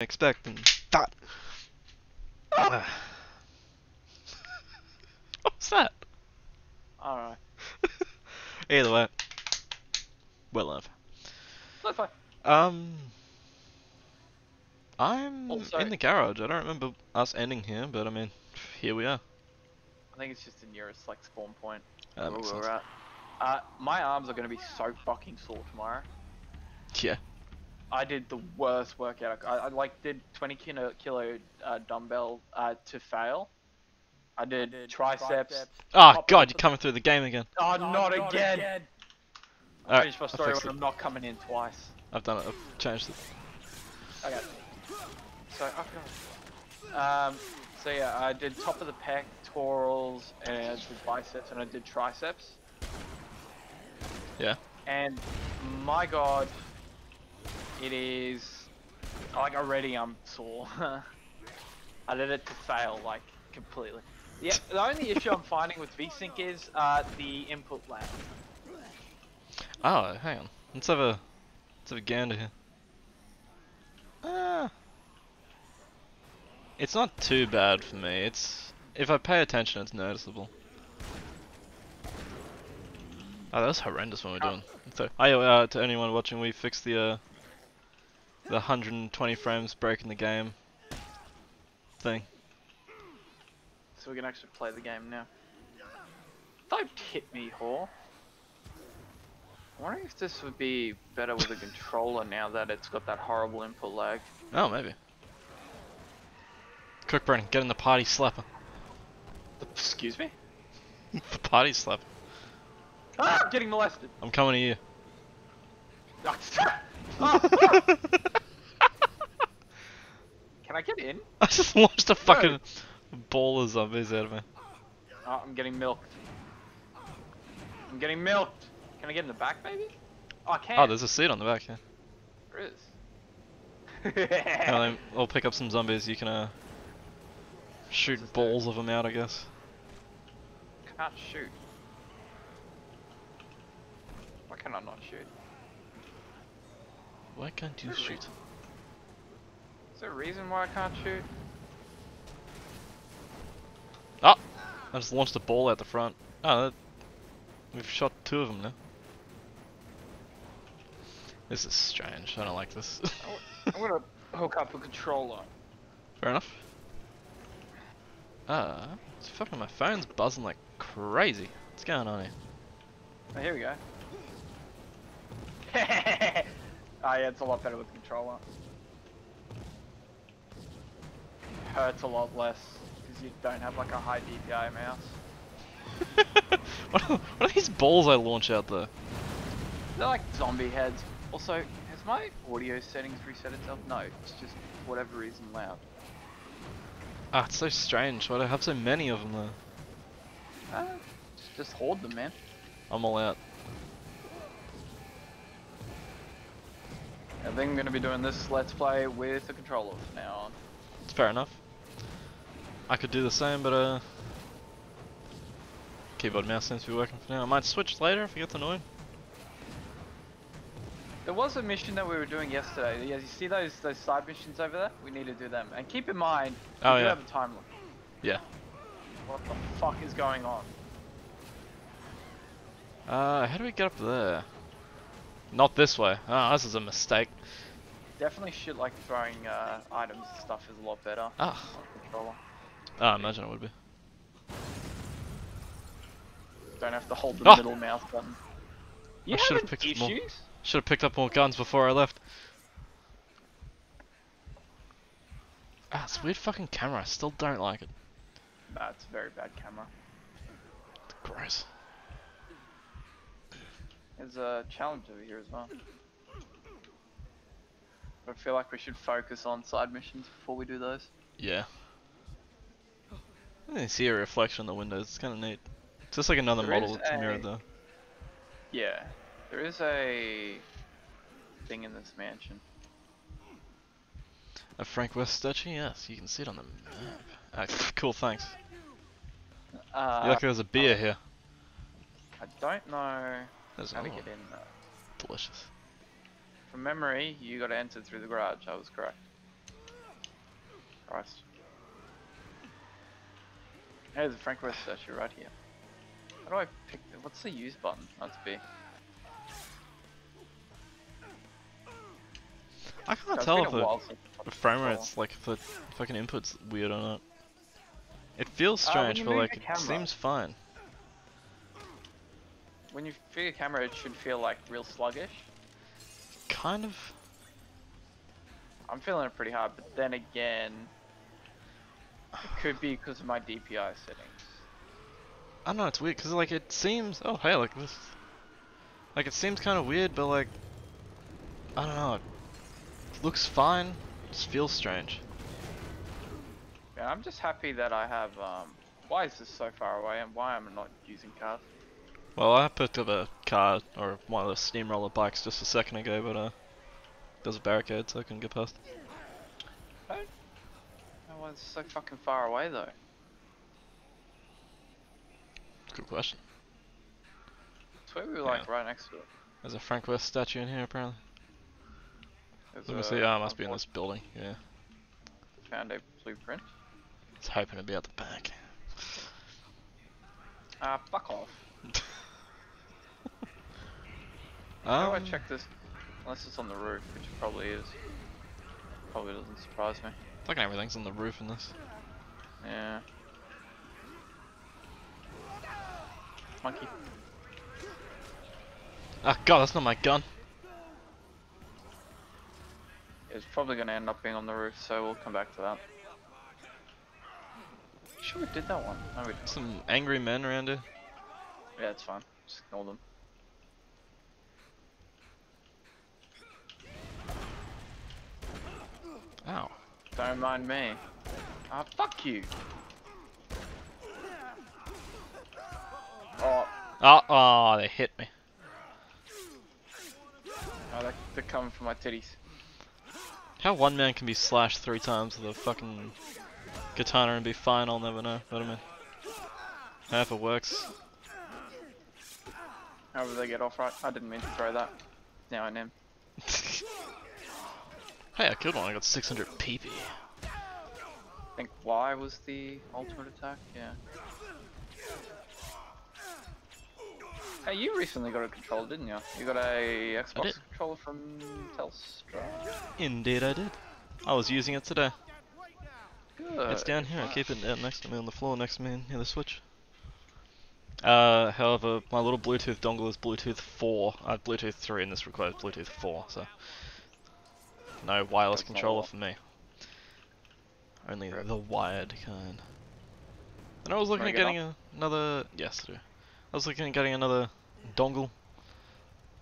expecting that. what was that? Alright. Either way. Well enough. That's fine. Um I'm Also- in the garage. I don't remember us ending here, but I mean here we are. I think it's just the nearest like spawn point Uh, That where we're sense. at. Uh, my arms are gonna be so fucking sore tomorrow. Yeah. I did the worst workout. I, I like did 20 kilo, kilo uh, dumbbell uh, to fail. I did, triceps. Oh god, you're coming through the game again. Oh, not, again. I Alright, finished my I story fixed when it. I'm not coming in twice. I've done it. I've changed it. Okay. So, okay. Um, so yeah, I did top of the pectorals and I did biceps and I did triceps. Yeah. And my god, it is like already I'm sore. I did it to fail like completely. Yeah, the only issue I'm finding with VSync is uh, the input lag. Oh, hang on. Let's have a let's have a gander here. Ah. It's not too bad for me. It's if I pay attention, it's noticeable. Oh, that was horrendous when we we're doing. So, I uh, to anyone watching, we fixed the uh, the 120 frames breaking the game thing. So we can actually play the game now. Don't hit me, whore. I'm wondering if this would be better with a controller now that it's got that horrible input lag. Oh, maybe. Quick, Brennan, get in the party slapper. Excuse me? the party slapper. Ah, I'm getting molested. I'm coming to you. Can I get in? I just launched a fucking ball of zombies out of me. Oh, I'm getting milked. I'm getting milked. Can I get in the back, maybe? Oh, I can. Oh, there's a seat on the back yeah. There is. On, I'll pick up some zombies. You can uh shoot balls of them out, I guess. Can't shoot. Why can I not shoot? Why can't you shoot? Is there a reason why I can't shoot? Oh, I just launched a ball at the front. Ah, that, we've shot two of them now. This is strange. I don't like this. I'm gonna hook up a controller. Fair enough. Ah, it's fucking my phone's buzzing like crazy. What's going on here? Oh, here we go. oh yeah, it's a lot better with the controller. Hurts a lot less because you don't have like a high DPI mouse. what, are, what are these balls I launch out there? They're like zombie heads. Also, has my audio settings reset itself? No, it's just for whatever reason loud. Ah, it's so strange. Why do I have so many of them though? Uh, just hoard them, man. I'm all out. I think I'm gonna be doing this let's play with the controller from now on. It's fair enough. I could do the same, but uh, keyboard mouse seems to be working for now. I might switch later if it gets annoying. There was a mission that we were doing yesterday. Yeah, you see those those side missions over there? We need to do them. And keep in mind, Oh, we do yeah. have a time limit. Yeah. What the fuck is going on? Uh, how do we get up there? Not this way. Ah, this is a mistake. Definitely shit like throwing uh, items and stuff is a lot better Ah, oh, I imagine it would be. Don't have to hold the Oh! middle mouse button. You I should've picked issues? more. Should have picked up more guns before I left. Ah, it's a weird fucking camera. I still don't like it. Nah, it's a very bad camera. Gross. There's a challenge over here as well. I feel like we should focus on side missions before we do those. Yeah. I didn't see a reflection in the windows. It's kind of neat. It's just like another There model that's mirrored though. Yeah, there is a thing in this mansion. A Frank West statue? Yes, you can see it on the map. Ah, cool, thanks. Uh, you like there's a beer here. I don't know There's how to get in though. Delicious. From memory, you got to enter through the garage. I was correct. Christ. There's a Frank West statue right here. How do I pick? The, what's the use button? That's B. I can't tell if the, while since I the frame rate's like if the fucking input's weird or not. It feels Uh, strange, but like it camera. seems fine. When you figure camera, it should feel like real sluggish. Kind of. I'm feeling it pretty hard, but then again, it could be because of my DPI settings. I don't know, it's weird because like it seems. Oh hey, like this. Like it seems kind of weird, but like I don't know. It looks fine. it Just feels strange. Yeah, I'm just happy that I have. Um, why is this so far away, and why am I not using cars? Well, I picked up a car or one of the steamroller bikes just a second ago, but uh, there's a barricade, so I couldn't get past. Oh, why is it so fucking far away though? Good question. It's where we were like right next to it. There's a Frank West statue in here apparently. There's Let me see. Oh, it must be in this building. Yeah. Found a blueprint. It's hoping to be at the back. Ah, fuck off. How do I Um, check this? Unless it's on the roof, which it probably is. Probably doesn't surprise me. Fucking everything's on the roof in this. Yeah. Monkey. Oh God, that's not my gun. It's probably going to end up being on the roof, so we'll come back to that. Sure, we did that one. No. Some angry men around here. Yeah, it's fine. Just ignore them. Ow. Don't mind me. Ah, fuck you. Oh, Oh, oh, they hit me. oh they're, they're coming for my titties. How one man can be slashed three times with a fucking katana and be fine, I'll never know. But I mean, however it works. However they get off right. I didn't mean to throw that. Now I am. Hey, I killed one. I got 600 PP. I think Y was the ultimate attack, yeah. Hey, you recently got a controller, didn't you? You got a Xbox controller from Telstra. Indeed, I did. I was using it today. Good. It's down here. I keep it down next to me on the floor, next to me near the switch. Uh, however, my little Bluetooth dongle is Bluetooth 4. I have Bluetooth 3 and this requires Bluetooth 4, so no wireless That's controller for me. Only Rip. the wired kind. And I was looking at get getting a, another. Yes, I do. I was looking at getting another dongle,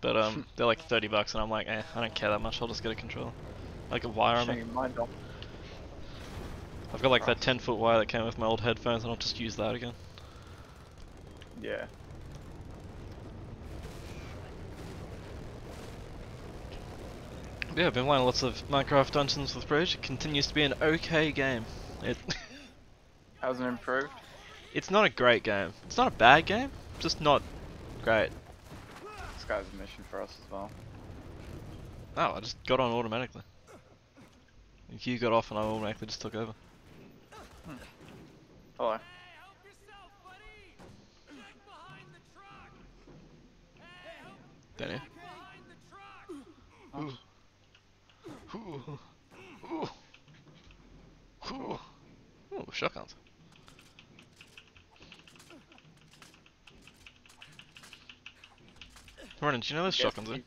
but um, they're like 30 bucks, and I'm like, eh, I don't care that much. I'll just get a controller, like a wire on it. you my dom- I've got like that 10 foot wire that came with my old headphones, and I'll just use that again. Yeah. Yeah, I've been playing lots of Minecraft Dungeons with Bridge. It continues to be an okay game. It Hasn't improved. it's not a great game. It's not a bad game. Just not great. This guy's a mission for us as well. Oh, I just got on automatically. You got off and I automatically just took over. Hmm. Hello. Danny. Ooh. Ooh. Ooh. Ooh. Ooh, shotguns. Ronan, do you know there's shotguns in?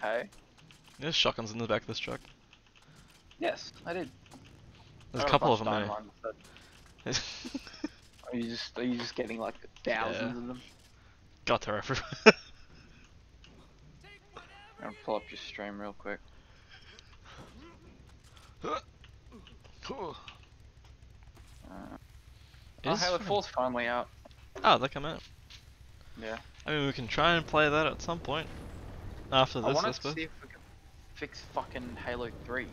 Hey? There's shotguns in the back of this truck. Yes, I did. There's I a couple of them there. Eh? instead. Are you just are you just getting like thousands Yeah. of them? Got her everywhere. I'm gonna pull up your stream real quick. Uh, oh, Halo fucking- 4's finally out. Oh, they come out. Yeah. I mean, we can try and play that at some point. After I this, I, wanted to see if we can fix fucking Halo 3.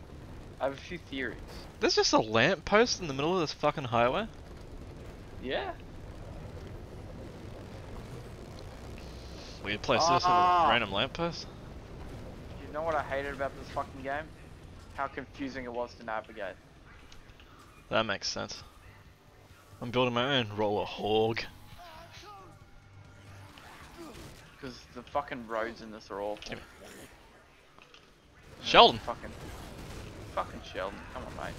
I have a few theories. There's just a lamp post in the middle of this fucking highway. Yeah. Weird place to just have Ah. a random lamp post. You know what I hated about this fucking game? How confusing it was to navigate. That makes sense. I'm building my own roller hog. Because the fucking roads in this are awful. Sheldon! Fucking. Fucking Sheldon. Come on, mate.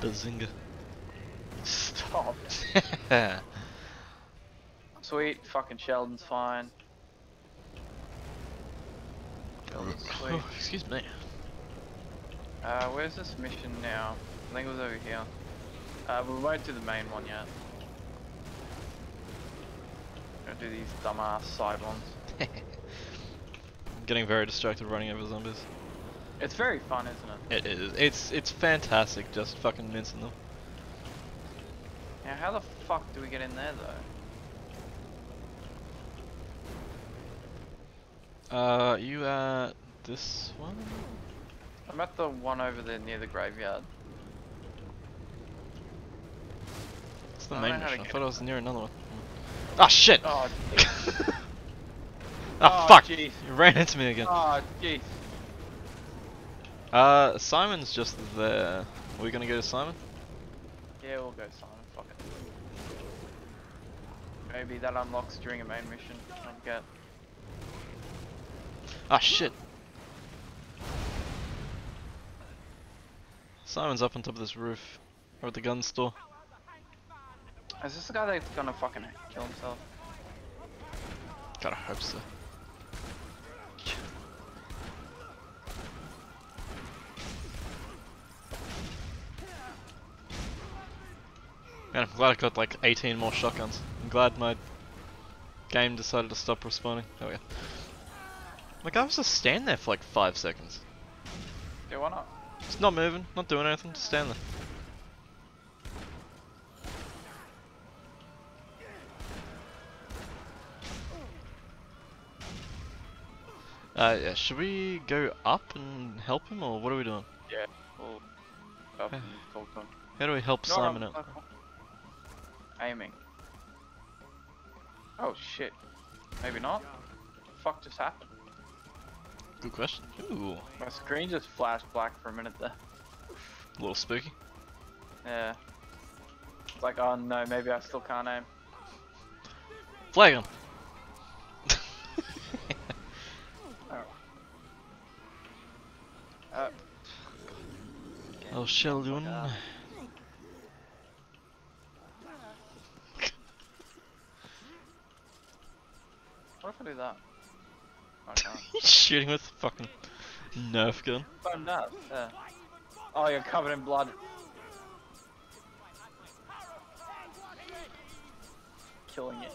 Bazinga. Stop. Sweet. Fucking Sheldon's fine. Oh, sweet. oh, excuse me. Uh, where's this mission now? I think it was over here. Uh, we won't do the main one yet. Gonna do these dumbass side ones. I'm getting very distracted running over zombies. It's very fun, isn't it? It is. It's it's fantastic just fucking mincing them. Now, how the fuck do we get in there though? Uh, you at this one? I'm at the one over there near the graveyard. It's the I main don't know how to mission. I thought I was near another one. Ah shit! Oh, Ah oh, fuck! jeez. You ran into me again. Oh, jeez. Uh, Simon's just there. Are we gonna go to Simon? Yeah, we'll go Simon. Fuck it. Maybe that unlocks during a main mission. I don't get. Ah shit! Simon's up on top of this roof. Or at the gun store. Is this the guy that's gonna fucking kill himself? Gotta hope so. Man, I'm glad I got like 18 more shotguns. I'm glad my game decided to stop respawning. There we go. Like I was just standing there for like 5 seconds. Yeah, why not? Just not moving, not doing anything, just standing there. Uh, yeah, should we go up and help him, or what are we doing? Yeah. We'll up and. How do we help No, Simon I'm- out? I'm- Aiming. Oh shit. Maybe not. fuck just happened? Good question. Ooh, My screen just flashed black for a minute there. a little spooky. Yeah. It's like, oh no, maybe I still can't aim. Flag him! Oh. Uh, oh, Sheldon. Fuck what if I do that? He's shooting with a fucking Nerf gun. Oh no. Yeah. Oh, you're covered in blood. Killing it.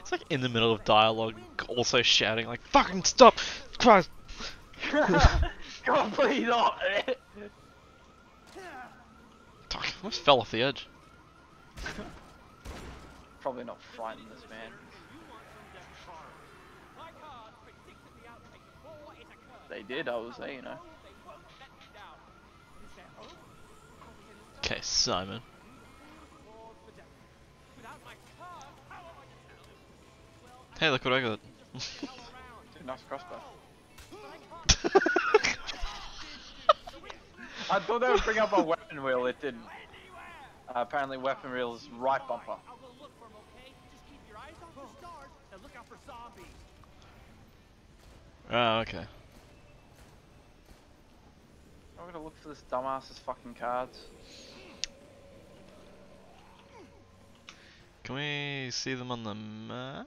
It's like in the middle of dialogue, also shouting like, "Fucking stop, Christ!" God, please not. I almost fell off the edge. Probably not frighten this man. They did, I was there, you know. Okay, Simon. Hey, look what I got. Nice crossbow. I thought they would bring up a weapon wheel, it didn't. Uh, apparently weapon wheel is right bumper. Look out for zombies. oh, okay. I'm gonna look for this dumbass's fucking cards. Can we see them on the map?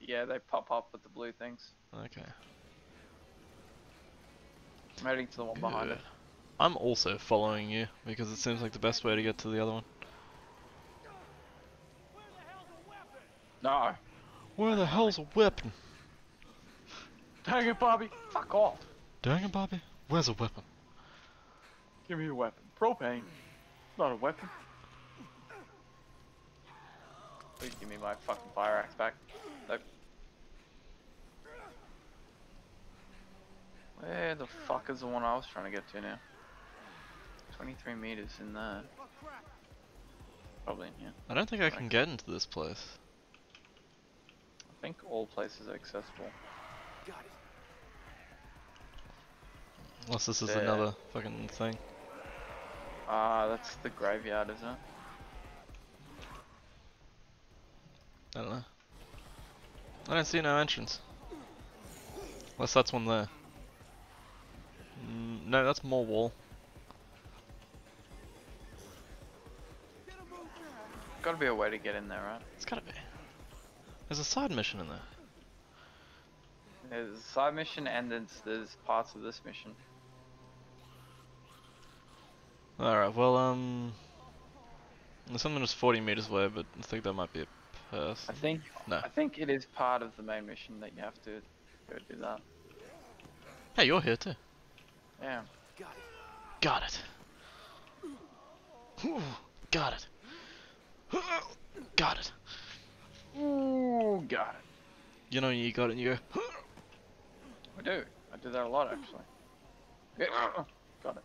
Yeah, they pop up with the blue things. Okay. I'm heading to the one behind it. I'm also following you because it seems like the best way to get to the other one. No. Where the hell's a weapon? Dang it, Bobby. Fuck off. Dang it, Bobby. Where's a weapon? Give me a weapon. Propane. Not a weapon. Please give me my fucking fire axe back. Nope. Where the fuck is the one I was trying to get to now? 23 meters in there. Probably in here. I don't think I can get into this place. I think all places are accessible. Got it. Unless this is There. another fucking thing. Ah, that's the graveyard, isn't it? I don't know. I don't see no entrance. Unless that's one there. Mm, no, that's more wall. Gotta be a way to get in there, right? It's gotta be. There's a side mission in there. There's a side mission and there's, there's parts of this mission. Alright, well, um. There's something that's 40 meters away, but I think that might be a I person. think No. I think it is part of the main mission that you have to go do that. Hey, you're here too. Yeah. Got it. Ooh, Got it. Got it. Ooh, got it. You know, you got it and you go. I do. I do that a lot actually. Got it.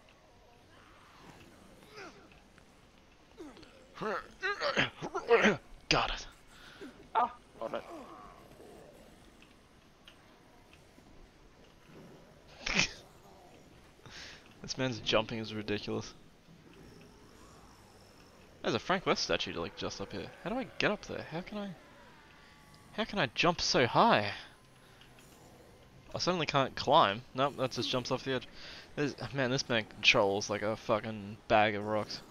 Got it. Ah, got it. This man's jumping is ridiculous. There's a Frank West statue like just up here. How do I get up there? How can I? How can I jump so high? I certainly can't climb. Nope, that just jumps off the edge. This, man, this man controls like a fucking bag of rocks.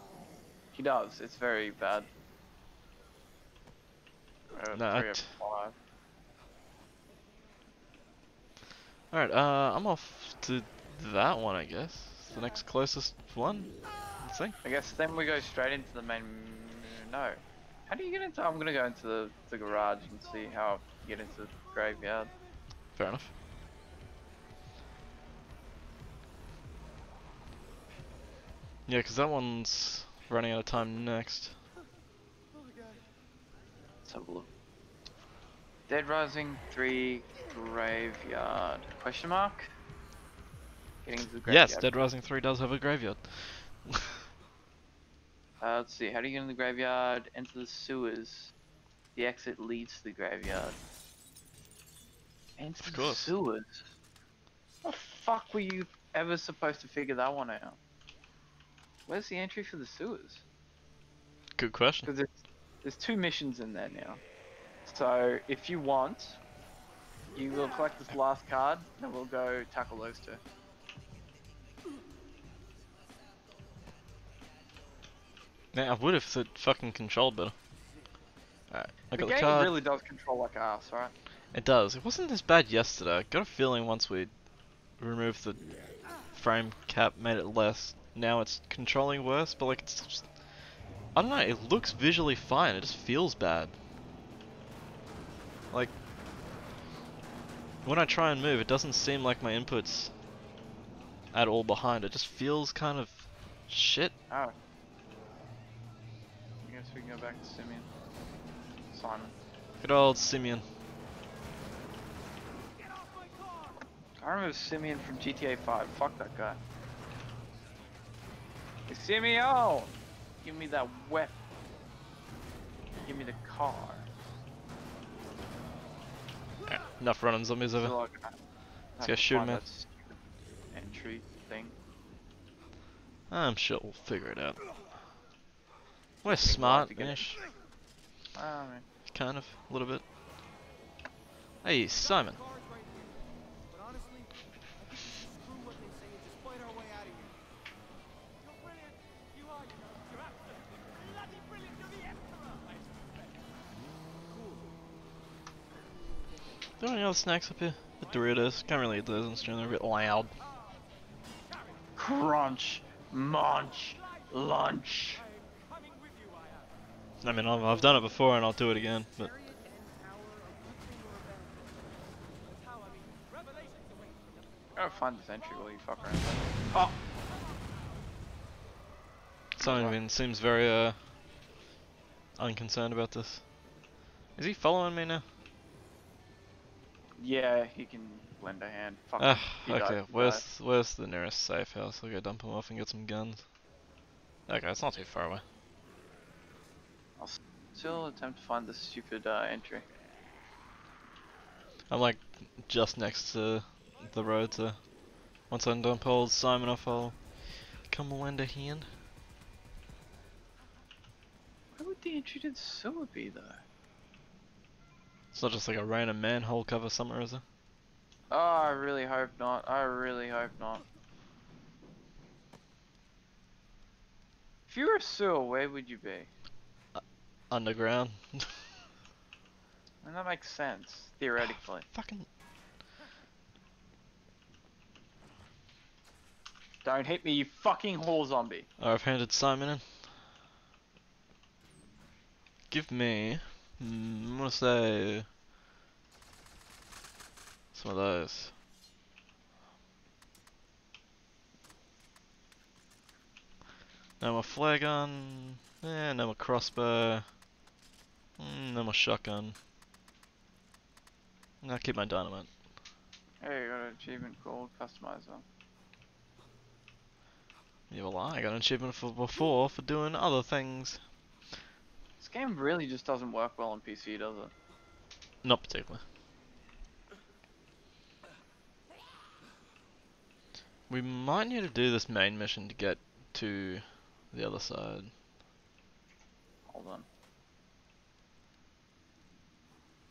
He does. It's very bad. Uh, No, I three t- of five. Alright, uh, I'm off to that one, I guess. It's the next closest one. Let's see. I guess then we go straight into the main. No. How do you get into? I'm gonna go into the, the garage and see how you get into the graveyard. Fair enough. Yeah, 'cause that one's running out of time next. Let's have a look. Dead Rising 3 Graveyard. Question mark? Getting into the graveyard. Yes, Dead Rising 3 does have a graveyard. Uh, let's see, how do you get in the graveyard? Enter the sewers. The exit leads to the graveyard. Enter the sewers? How the fuck were you ever supposed to figure that one out? Where's the entry for the sewers? Good question. Because there's, there's two missions in there now. So if you want, you will collect this last card, and we'll go tackle those two. Yeah, I would if it fucking controlled better. Alright, I the got the game card. really does control like ass, right? It does. It wasn't this bad yesterday. I got a feeling once we removed the frame cap, made it less. Now it's controlling worse, but like it's just, I don't know. It looks visually fine. It just feels bad. Like when I try and move, it doesn't seem like my inputs at all behind. It just feels kind of shit. Oh. We can go back to Simeon. Simon. Good old Simeon. I remember Simeon from GTA 5. Fuck that guy. Hey, Simeon! Give me that weapon. Give me the car. Yeah, enough running zombies over. So, like, I- I Let's go shoot him, Entry thing. I'm sure we'll figure it out. We're smart, have to get it. ish. Ah. Kind of, a little bit. Hey, Simon. Cars right here. But honestly, I think we should screw what they say and just fight our way out of here. You're brilliant. You are, you know. You're absolutely bloody brilliant. You're the emperor. I suspect. Are there any other snacks up here? The Doritos. Can't really eat those in stream, they're a bit loud. Crunch. Munch. Lunch. Coming with you, I mean, I've, I've done it before and I'll do it again, but Chariot and power, a good thing or a bad thing? How, I mean, revelations await. Gotta find this entry while you fuck around. Oh! Simon seems very, uh, unconcerned about this. Is he following me now? Yeah, he can lend a hand. Fuck. Ah, okay, where's, where's the nearest safe house? I'll go dump him off and get some guns. Okay, it's not too far away. I'll still attempt to find this stupid uh, entry. I'm like, just next to the road, so Once I'm done pulls Simon off, I'll come lend a hand. Where would the untreated sewer be though? It's not just like a random manhole cover somewhere, is it? Oh, I really hope not. I really hope not. If you were a sewer, where would you be? Underground. And that makes sense, theoretically. Fucking. Don't hit me, you fucking whore zombie. I've handed Simon in. Give me. Mm, I'm gonna say. Some of those. No more flare gun. Eh, no more crossbow. Mm, no more shotgun. I'll keep my dynamite. Hey, you got an achievement called Customizer. Yeah, well, I got an achievement for before for doing other things. This game really just doesn't work well on PC, does it? Not particularly. We might need to do this main mission to get to the other side. Hold on.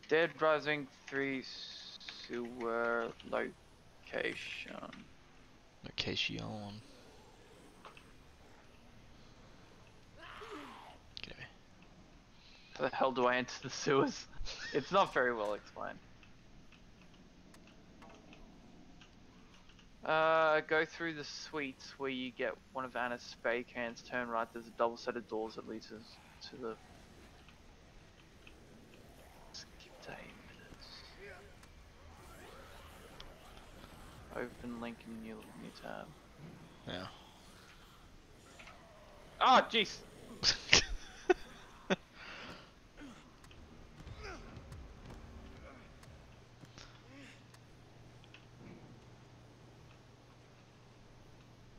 Dead Rising 3 sewer location. Location. Get away. How the hell do I enter the sewers? it's not very well explained. Uh, go through the suites where you get one of Anna's spray cans, turn right, there's a double set of doors that leads us to the... Skip to 8 minutes. Open link in new, new tab. Yeah. Oh, jeez!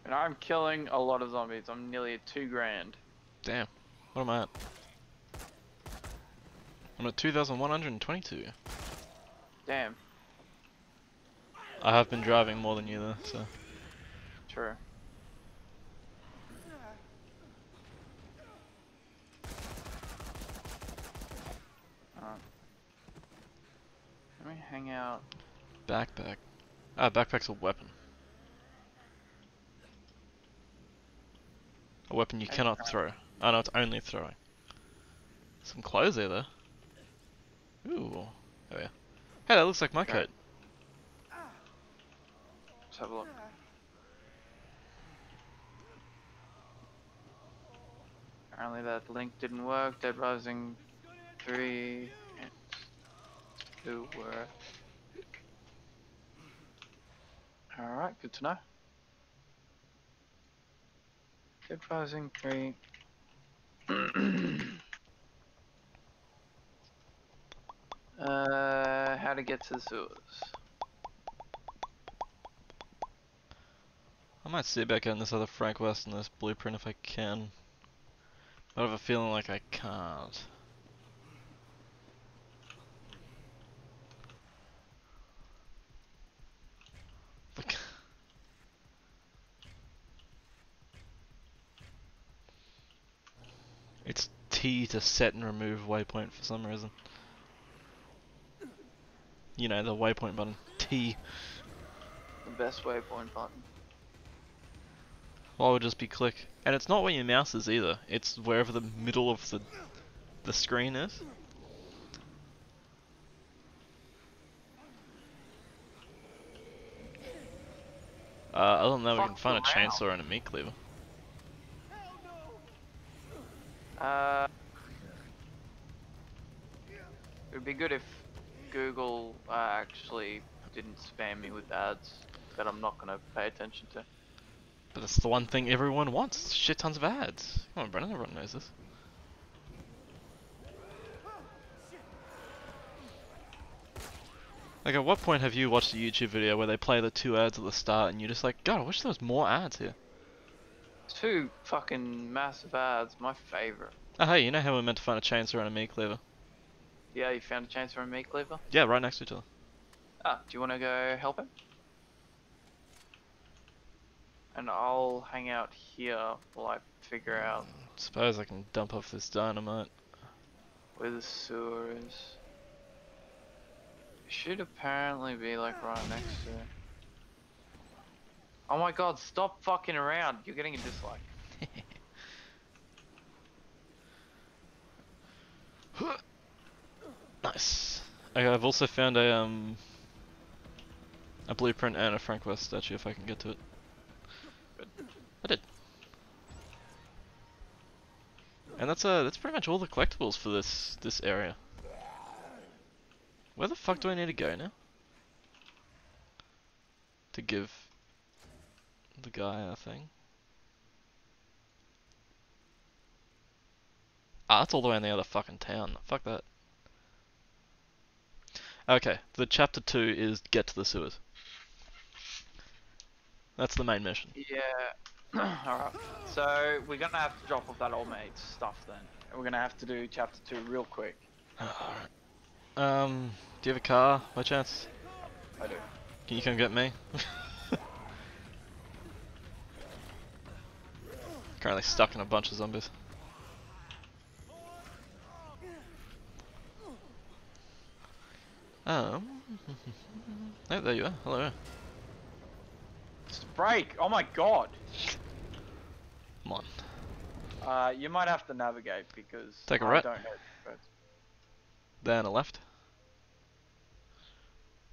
And I'm killing a lot of zombies. I'm nearly at two grand. Damn. What am I at? I'm at 2,122. Damn. I have been driving more than you though, so. True. Alright. Let me hang out. Backpack. Ah, backpack's a weapon. A weapon you cannot throw. Oh no, it's only throwing. Some clothes there though. Ooh. Oh yeah. Hey, that looks like my coat. Let's have a look. Apparently that link didn't work. Dead Rising 3 do work. Alright, good to know. Dead Rising 3. uh, how to get to the sewers. I might see back in this other Frank West and this blueprint if I can. But I have a feeling like I can't. It's T to set and remove waypoint for some reason. You know, the waypoint button. T. The best waypoint button. Well, it would just be click. And it's not where your mouse is either. It's wherever the middle of the the screen is. Uh, other than that, we can find a chainsaw and a meat cleaver. Uh, it would be good if Google uh, actually didn't spam me with ads that I'm not gonna pay attention to. But that's the one thing everyone wants. Shit tons of ads. Come on, Brennan, everyone knows this. Like, at what point have you watched a YouTube video where they play the two ads at the start and you're just like, God, I wish there was more ads here? Two fucking massive ads, my favorite. Oh, hey, you know how we're meant to find a chainsaw and a meat cleaver? Yeah, you found a chance for a meat cleaver? Yeah, right next to each other. Ah, do you wanna go help him? And I'll hang out here while I figure out Suppose I can dump off this dynamite. where the sewer is. It should apparently be like right next to it. Oh my god, stop fucking around. You're getting a dislike. Nice. Okay, I've also found a um a blueprint and a Frank West statue if I can get to it. Good. I did. And that's uh that's pretty much all the collectibles for this this area. Where the fuck do I need to go now? To give the guy a thing. Ah, that's all the way in the other fucking town. Fuck that. Okay, the chapter two is get to the sewers. That's the main mission. Yeah. Alright. So we're gonna have to drop off that old mate stuff then. We're gonna have to do chapter two real quick. Alright. Um, do you have a car by chance? I do. Can you come get me? Currently stuck in a bunch of zombies. Um, oh, there you are. Hello. Break! Oh my god! Come on. Uh, you might have to navigate because Take a I right. don't know. Then a left.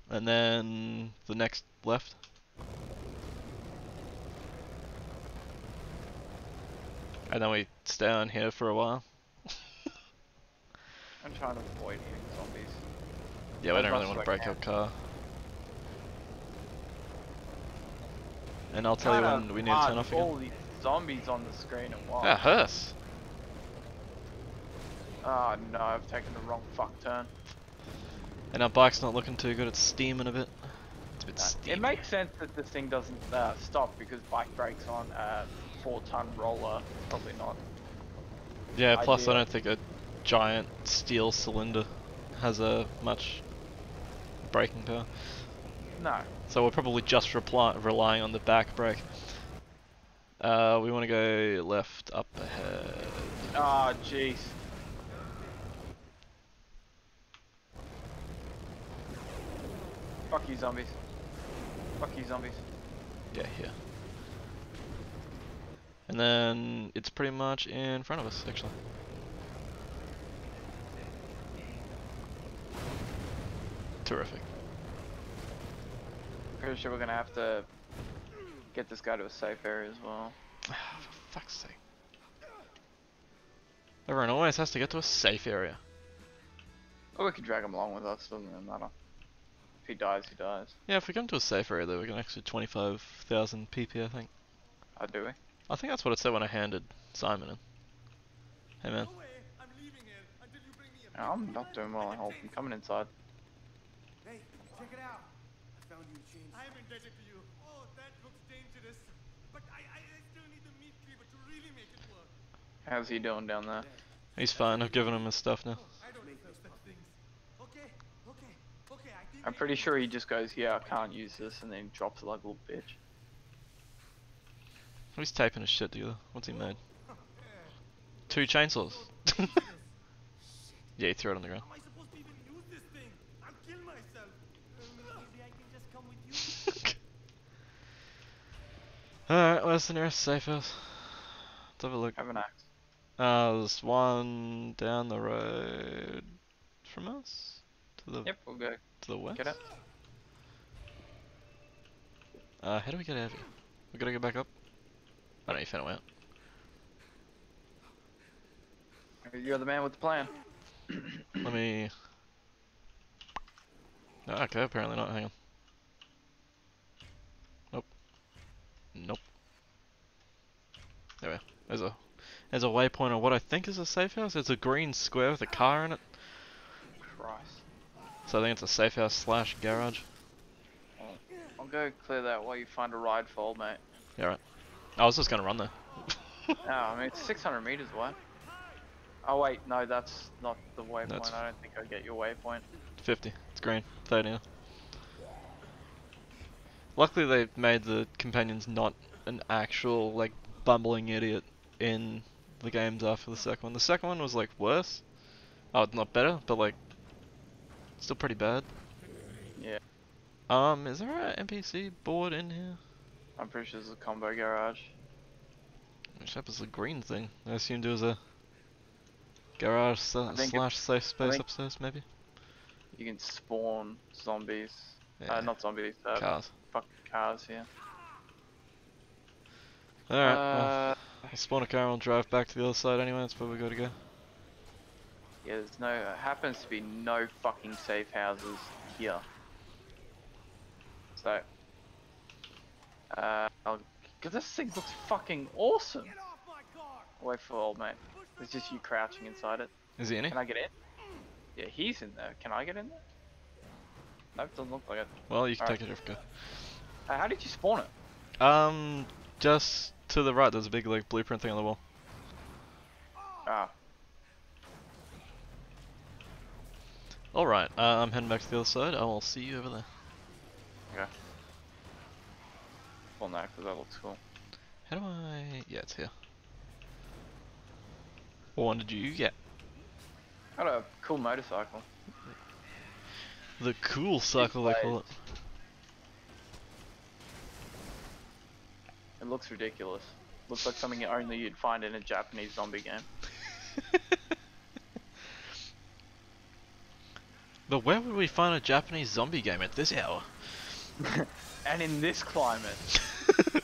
And then the next left. And then we stay on here for a while. I'm trying to avoid hitting zombies. Yeah, we don't really want to break can. car. And I'll tell you when we need to turn off again. All these zombies on the screen at once. Ah, hearse. Oh no, I've taken the wrong fuck turn. And our bike's not looking too good. It's steaming a bit. It's a bit Uh, steamy. It makes sense that this thing doesn't uh, stop because bike brakes on a four ton roller. Probably not. Yeah, plus I don't think a giant steel cylinder has a much braking power. No. So we're probably just relying on the back brake. Uh, we want to go left up ahead. Oh jeez. Fuck you zombies. Fuck you zombies. Yeah, here. And then it's pretty much in front of us, actually. Terrific. Pretty sure we're gonna have to get this guy to a safe area as well. For fuck's sake. Everyone always has to get to a safe area. Or we could drag him along with us, doesn't really matter. If he dies, he dies. Yeah, if we come to a safe area though, we can actually 25,000 PP, I think. Oh, do we? I think that's what it said when I handed Simon in. Hey man. No. I'm leaving here until you bring me a No, I'm not doing well, I hope. I'm coming inside. Hey, check it out. I found you a chainsaw. I am indebted to you. Oh, that looks dangerous. But I, I, I still need the meat cleaver to really make it work. How's he doing down there? He's fine, I've given him his stuff now. I don't make those such things. Okay, okay, okay. I think I'm pretty sure he just goes, yeah, I can't use this, and then drops it like a little bitch. He's taping his shit together. What's he made? Two chainsaws. yeah, he threw it on the ground. Am I supposed to even use this thing? I'll kill myself. Maybe I can just come with you. Alright, where's the nearest safe house? Let's have a look. Have an axe. Uh, there's one down the road from us? To the, Yep, we'll go. to the west? Get it. Uh, how do we get out of here? We gotta go back up? I don't know, you found a way out. You're the man with the plan. Let me... No, okay, apparently not, hang on. Nope. Nope. There we are. There's a, there's a waypoint on what I think is a safe house. It's a green square with a car in it. Christ. So I think it's a safe house slash garage. I'll go clear that while you find a ride for old mate. Yeah, right. I was just gonna run there. No, I mean, it's 600 meters away. Oh wait, no, that's not the waypoint. That's- I don't think I get your waypoint. 50. It's green. 30 now. Luckily they made the companions not an actual like bumbling idiot in the games after the second one. The second one was like worse. Oh, not better, but like still pretty bad. Yeah. Um, is there an NPC board in here? I'm pretty sure there's a combo garage. Which happens the green thing. I assumed it was a garage sla- I it- slash safe space upstairs, maybe. You can spawn zombies. Yeah, Uh, not zombies, uh, cars. fucking cars here. Alright, well, uh, I'll spawn a car and I'll drive back to the other side anyway, that's where we gotta go. yeah, there's no, uh, happens to be no fucking safe houses here. So, uh, I'll, cause this thing looks fucking awesome. Get off my car! Wait for old mate. It's just you crouching inside it. Is he in Can? I get in? Yeah, he's in there. Can I get in there? Nope, doesn't look like it. Well, you can Alright. take it if you Uh, how did you spawn it? Um, just to the right, there's a big like blueprint thing on the wall. Ah, Alright, uh, I'm heading back to the other side. I will see you over there. spawn that because that looks cool. How do I... Yeah, it's here. What one did you get? Got a cool motorcycle. The cool cycle, they call it. It looks ridiculous. Looks like something only you'd find in a Japanese zombie game. but where would we find a Japanese zombie game at this hour? and in this climate.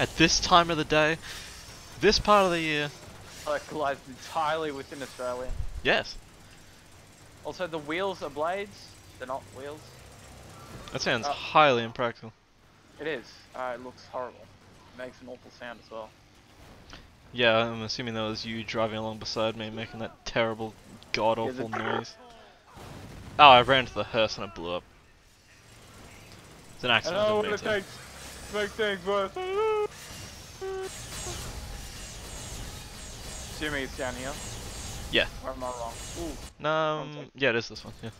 at this time of the day? This part of the year? localized entirely within Australia. Yes. Also, the wheels are blades. They're not wheels. That sounds Oh. highly impractical. It is. Uh, it looks horrible. makes an awful sound as well. Yeah, I'm assuming that was you driving along beside me making that terrible, god Yeah, awful noise. Oh, I ran into the hearse and it blew up. It's an accident. I know what it takes to make things worse. Assuming it's down here. Yeah. Or am I wrong? Ooh. No, um, yeah, it is this one. Yeah.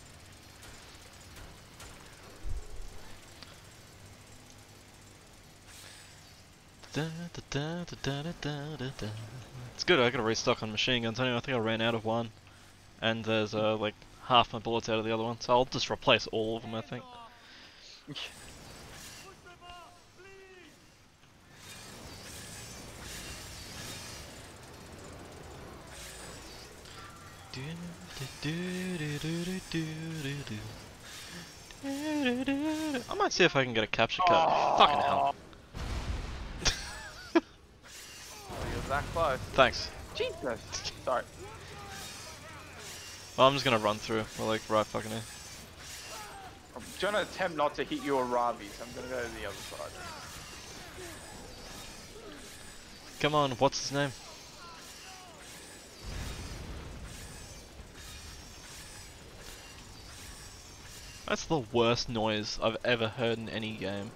It's good, I got to restock on machine guns anyway, I think I ran out of one. And there's uh, like half my bullets out of the other one, so I'll just replace all of them I think. I might see if I can get a capture card. Fucking hell. That close. Thanks. Jesus. Sorry. Well, I'm just gonna run through. We're like right fucking here. I'm gonna attempt not to hit your Ravis. I'm gonna go to the other side. Come on, what's his name? That's the worst noise I've ever heard in any game.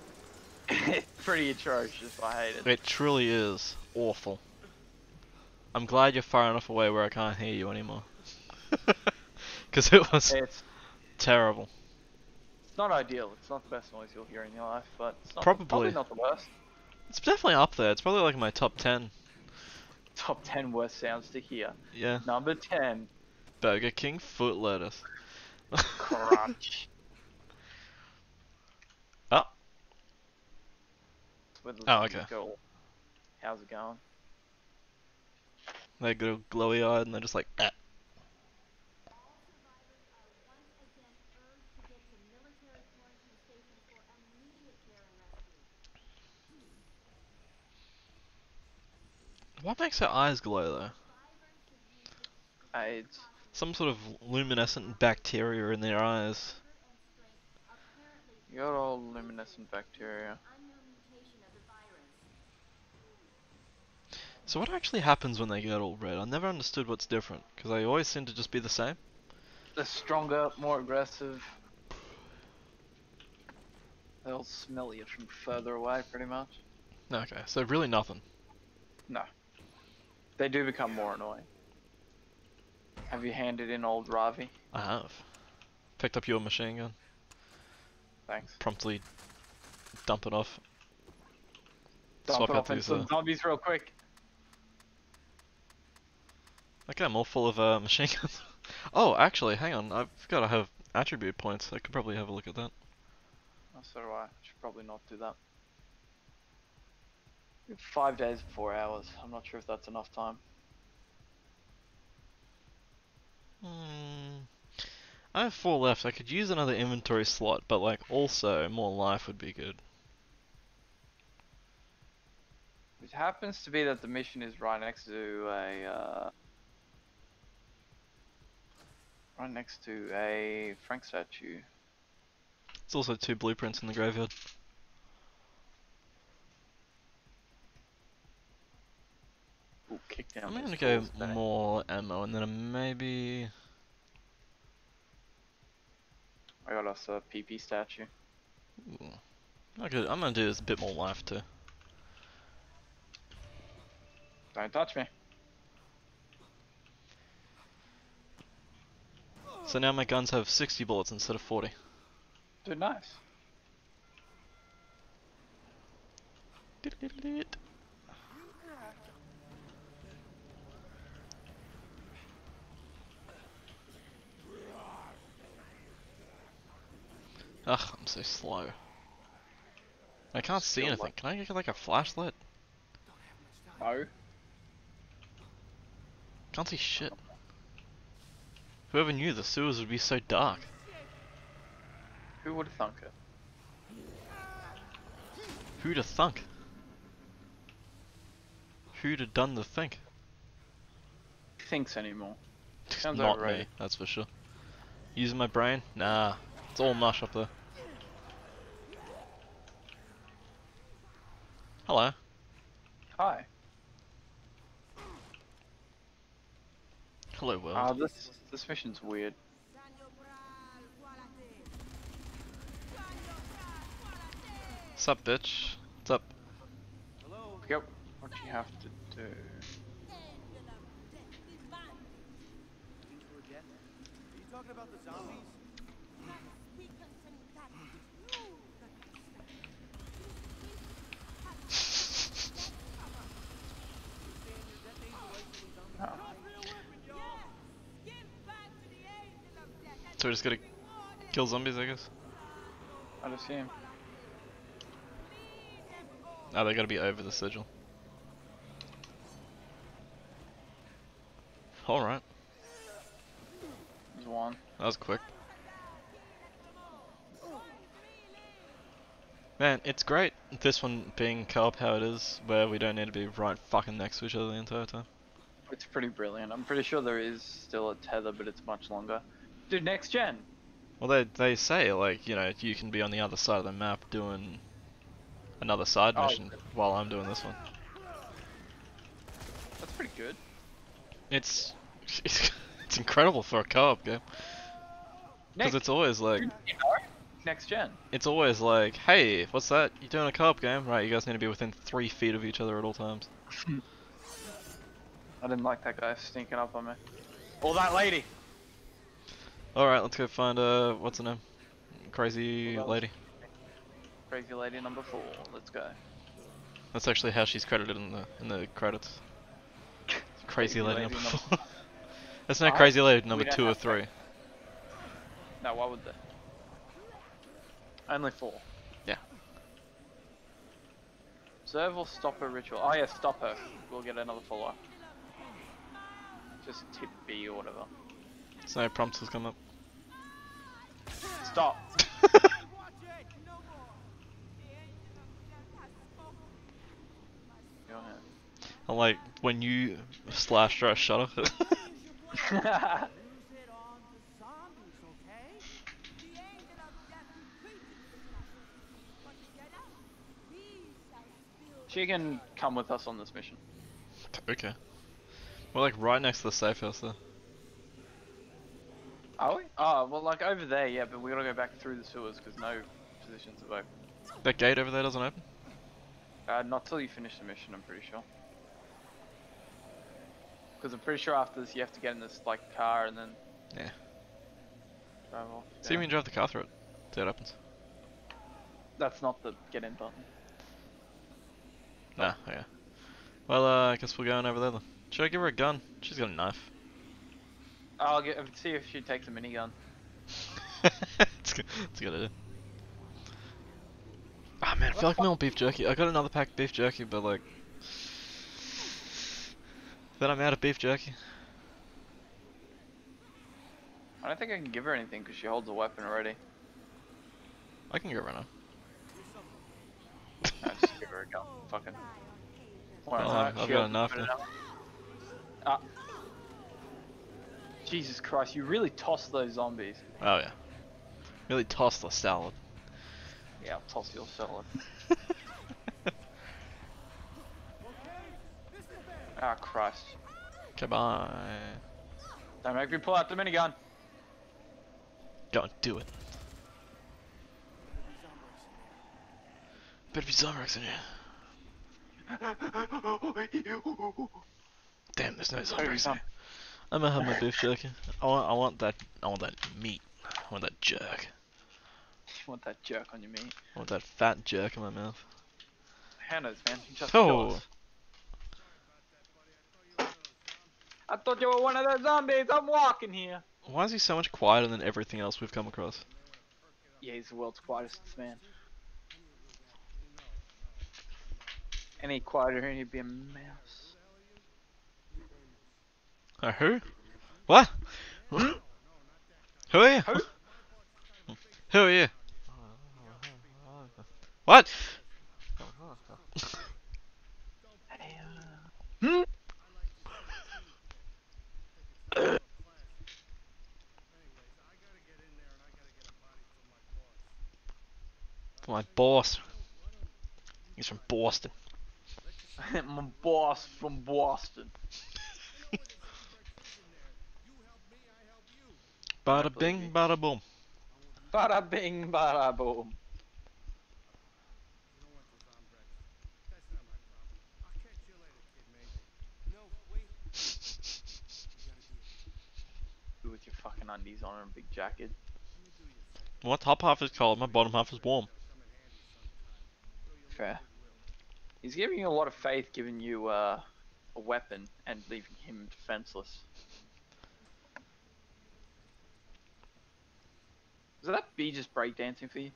it's pretty atrocious. I hate it. It truly is awful. I'm glad you're far enough away where I can't hear you anymore. Because it was It's terrible. it's not ideal. It's not the best noise you'll hear in your life, but it's not, Probably. probably not the worst. It's definitely up there. It's probably like my top 10. Top 10 worst sounds to hear. Yeah. Number 10, Burger King foot lettuce. crunch. Ah. Oh. That's where the Oh, okay. go, How's it going? They go glowy eyed and they're just like, ah. What makes her eyes glow though? AIDS. Some sort of luminescent bacteria in their eyes. You're all luminescent bacteria. So what actually happens when they get all red? I never understood what's different because they always seem to just be the same. They're stronger, more aggressive. They'll smell you from further away, pretty much. Okay, so really nothing. No. They do become more annoying. Have you handed in old Ravi? I have. Picked up your machine gun. Thanks. Promptly dump it off. Dump swap it out off into some Uh, zombies real quick. Okay, I'm all full of uh, machine guns. oh, actually, hang on. I've got to have attribute points. I could probably have a look at that. Oh, so do I. Should probably not do that. Five days, four hours. I'm not sure if that's enough time. Hmm. I have four left. I could use another inventory slot, but like also more life would be good. It happens to be that the mission is right next to a uh, right next to a Frank statue. It's also two blueprints in the graveyard. Ooh, kick down. I'm gonna go more ammo, and then maybe I got us a PP statue. Ooh. I could, I'm gonna do this a bit more life too. Don't touch me. So now my guns have 60 bullets instead of 40. Dude, nice. Ugh, I'm so slow. I can't see Still anything. Can I get like a flashlight? No. Can't see shit. Whoever knew the sewers would be so dark. Who would have thunk it? Who'd have thunk? Who'd have done the think? Thinks anymore. Sounds Not me, that's for sure. Using my brain? Nah, it's all mush up there. Hello. Hi. Hello world. Ah, this this mission's weird. What's up, bitch? What's up? Hello? Yep. What do you have to do? Looking for a jet? Are you talking about the zombies? So we just gotta kill zombies, I guess. I'd assume. Oh, they gotta be over the sigil. Alright, There's one. that was quick. Man, it's great, this one being co-op how it is, where we don't need to be right fucking next to each other the entire time. It's pretty brilliant. I'm pretty sure there is still a tether, but it's much longer. Dude, next gen. Well, they they say like you know you can be on the other side of the map doing another side Oh, mission while I'm doing this one. That's pretty good. It's it's, it's incredible for a co-op game because it's always like next gen. it's always like hey what's that You're doing a co-op game right you guys need to be within three feet of each other at all times. I didn't like that guy sneaking up on me. Or that lady. All right, let's go find uh what's her name, crazy Well, lady. Crazy lady number four. Let's go. That's actually how she's credited in the in the credits. Crazy, Crazy lady, lady number four. That's not crazy lady number two or three. No, why would they? Only four. Yeah. Observe or stop her ritual. Oh yeah, stop her. We'll get another follower. Just tip B or whatever. So no prompts has come up. Stop. Watch it! No more! Go ahead. I like when you slash or shutter. Use it on the zombies, okay? she can come with us on this mission. okay. We're like right next to the safe house there. Are we? Oh, well, like over there, yeah, but we gotta go back through the sewers because no positions are open. That gate over there doesn't open. Uh, not till you finish the mission, I'm pretty sure. Because I'm pretty sure after this you have to get in this like car and then. Yeah. Drive off. See if we can drive the car through it. See what happens. That's not the get in button. Nah, yeah. Well, uh, I guess we're going over there then. Should I give her a gun? She's got a knife. I'll get see if she takes a minigun. it's, good. it's a good idea. Ah man, I feel like I want beef jerky. I got another pack of beef jerky, but like, then I'm out of beef jerky. I don't think I can give her anything because she holds a weapon already. I can now. No, just give her a gun. Fucking. Why Well, not? I've- She got enough enough. Ah. Jesus Christ! You really tossed those zombies. Oh yeah. Really toss the salad. Yeah, I'll toss your salad. Ah, Christ. Come on. Don't make me pull out the minigun. Don't do it. Better be Zombrex in here. Damn, there's no Zombrex in here. I'm gonna have my beef jerky. I want, I want that, I want that meat. I want that jerk. You want that jerk on your meat? I want that fat jerk in my mouth. Hannah's, man. You just Oh. I thought you were one of those zombies. I'm walking here. Why is he so much quieter than everything else we've come across? Yeah, he's the world's quietest man. Any quieter, he'd be a mouse. Uh, who? What? Who are you? Who? Who are you? What? Hmm? My boss. He's from Boston. My boss from Boston. Bada believe bing, you. bada boom. Bada bing, bada boom. No, wait. You gotta be. You with your fucking undies on and a big jacket. My top half is cold, my bottom half is warm. Fair. He's giving you a lot of faith, giving you uh, a weapon and leaving him defenseless. Is that bee just breakdancing for you?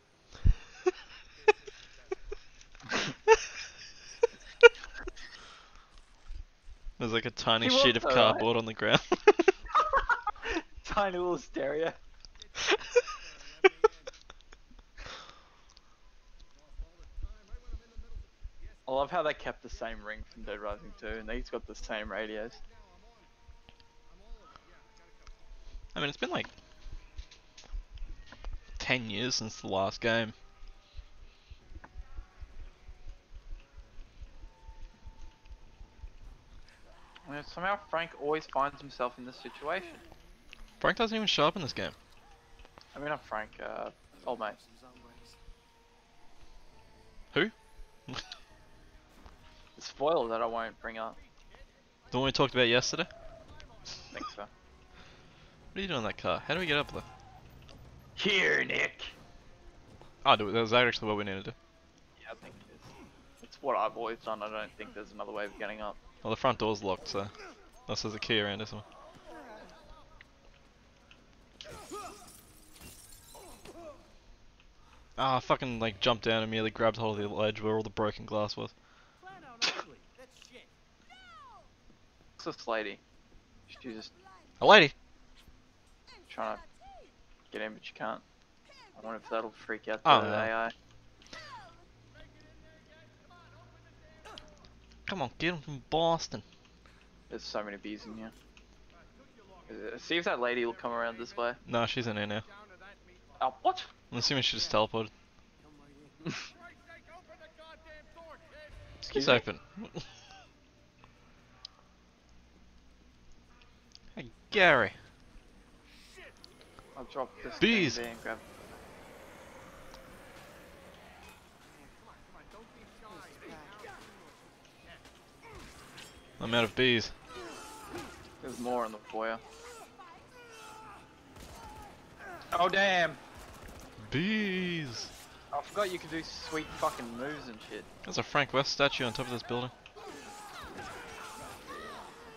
There's like a tiny He sheet of cardboard on the ground. Tiny little stereo. I love how they kept the same ring from Dead Rising 2 and he's got the same radios. I mean, it's been like 10 years since the last game. Know, somehow Frank always finds himself in this situation. Frank doesn't even show up in this game. I mean, not Frank, uh, old mate. Who? The spoiler that I won't bring up. The one we talked about yesterday? I think so. What are you doing in that car? How do we get up there? Here, Nick! Oh, do that's actually what we need to do. Yeah, I think it is. It's what I've always done. I don't think there's another way of getting up. Well, the front door's locked, so unless there's a key around this somewhere. Ah, I fucking like jumped down and immediately grabbed hold of the ledge where all the broken glass was. Flat out ugly. That's shit. What's this lady? She's just A lady! trying to get in, but you can't. I wonder if that'll freak out Oh, the no. AI. Come on, get him from Boston. There's so many bees in here. Uh, See if that lady will come around this way. No, she's in here now. Oh, what? I'm assuming she just teleported. Excuse It's me? open. hey, Gary. I'll drop this thing Bees. there and grab. I'm out of bees. There's more in the foyer. Oh damn! Bees! I forgot you could do sweet fucking moves and shit. There's a Frank West statue on top of this building.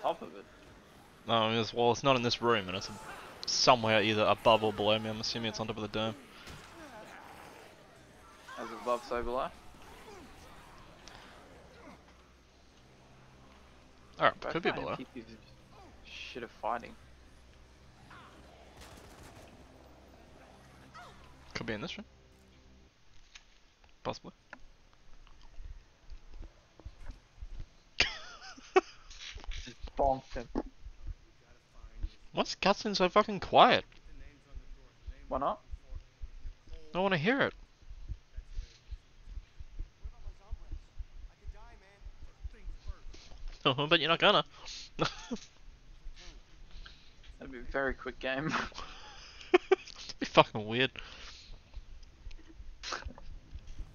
Top of it. No, I mean, it's, well, it's not in this room, and it's somewhere either above or below me. I'm assuming it's on top of the dome. As above, so below. Alright, could be below. keep these Shit of fighting. Could be in this room. Possibly. Just bonked him. What's cutscene so fucking quiet? Why not? I want to hear it. I could die, man. First things first. but you're not gonna. That'd be a very quick game. It'd be fucking weird.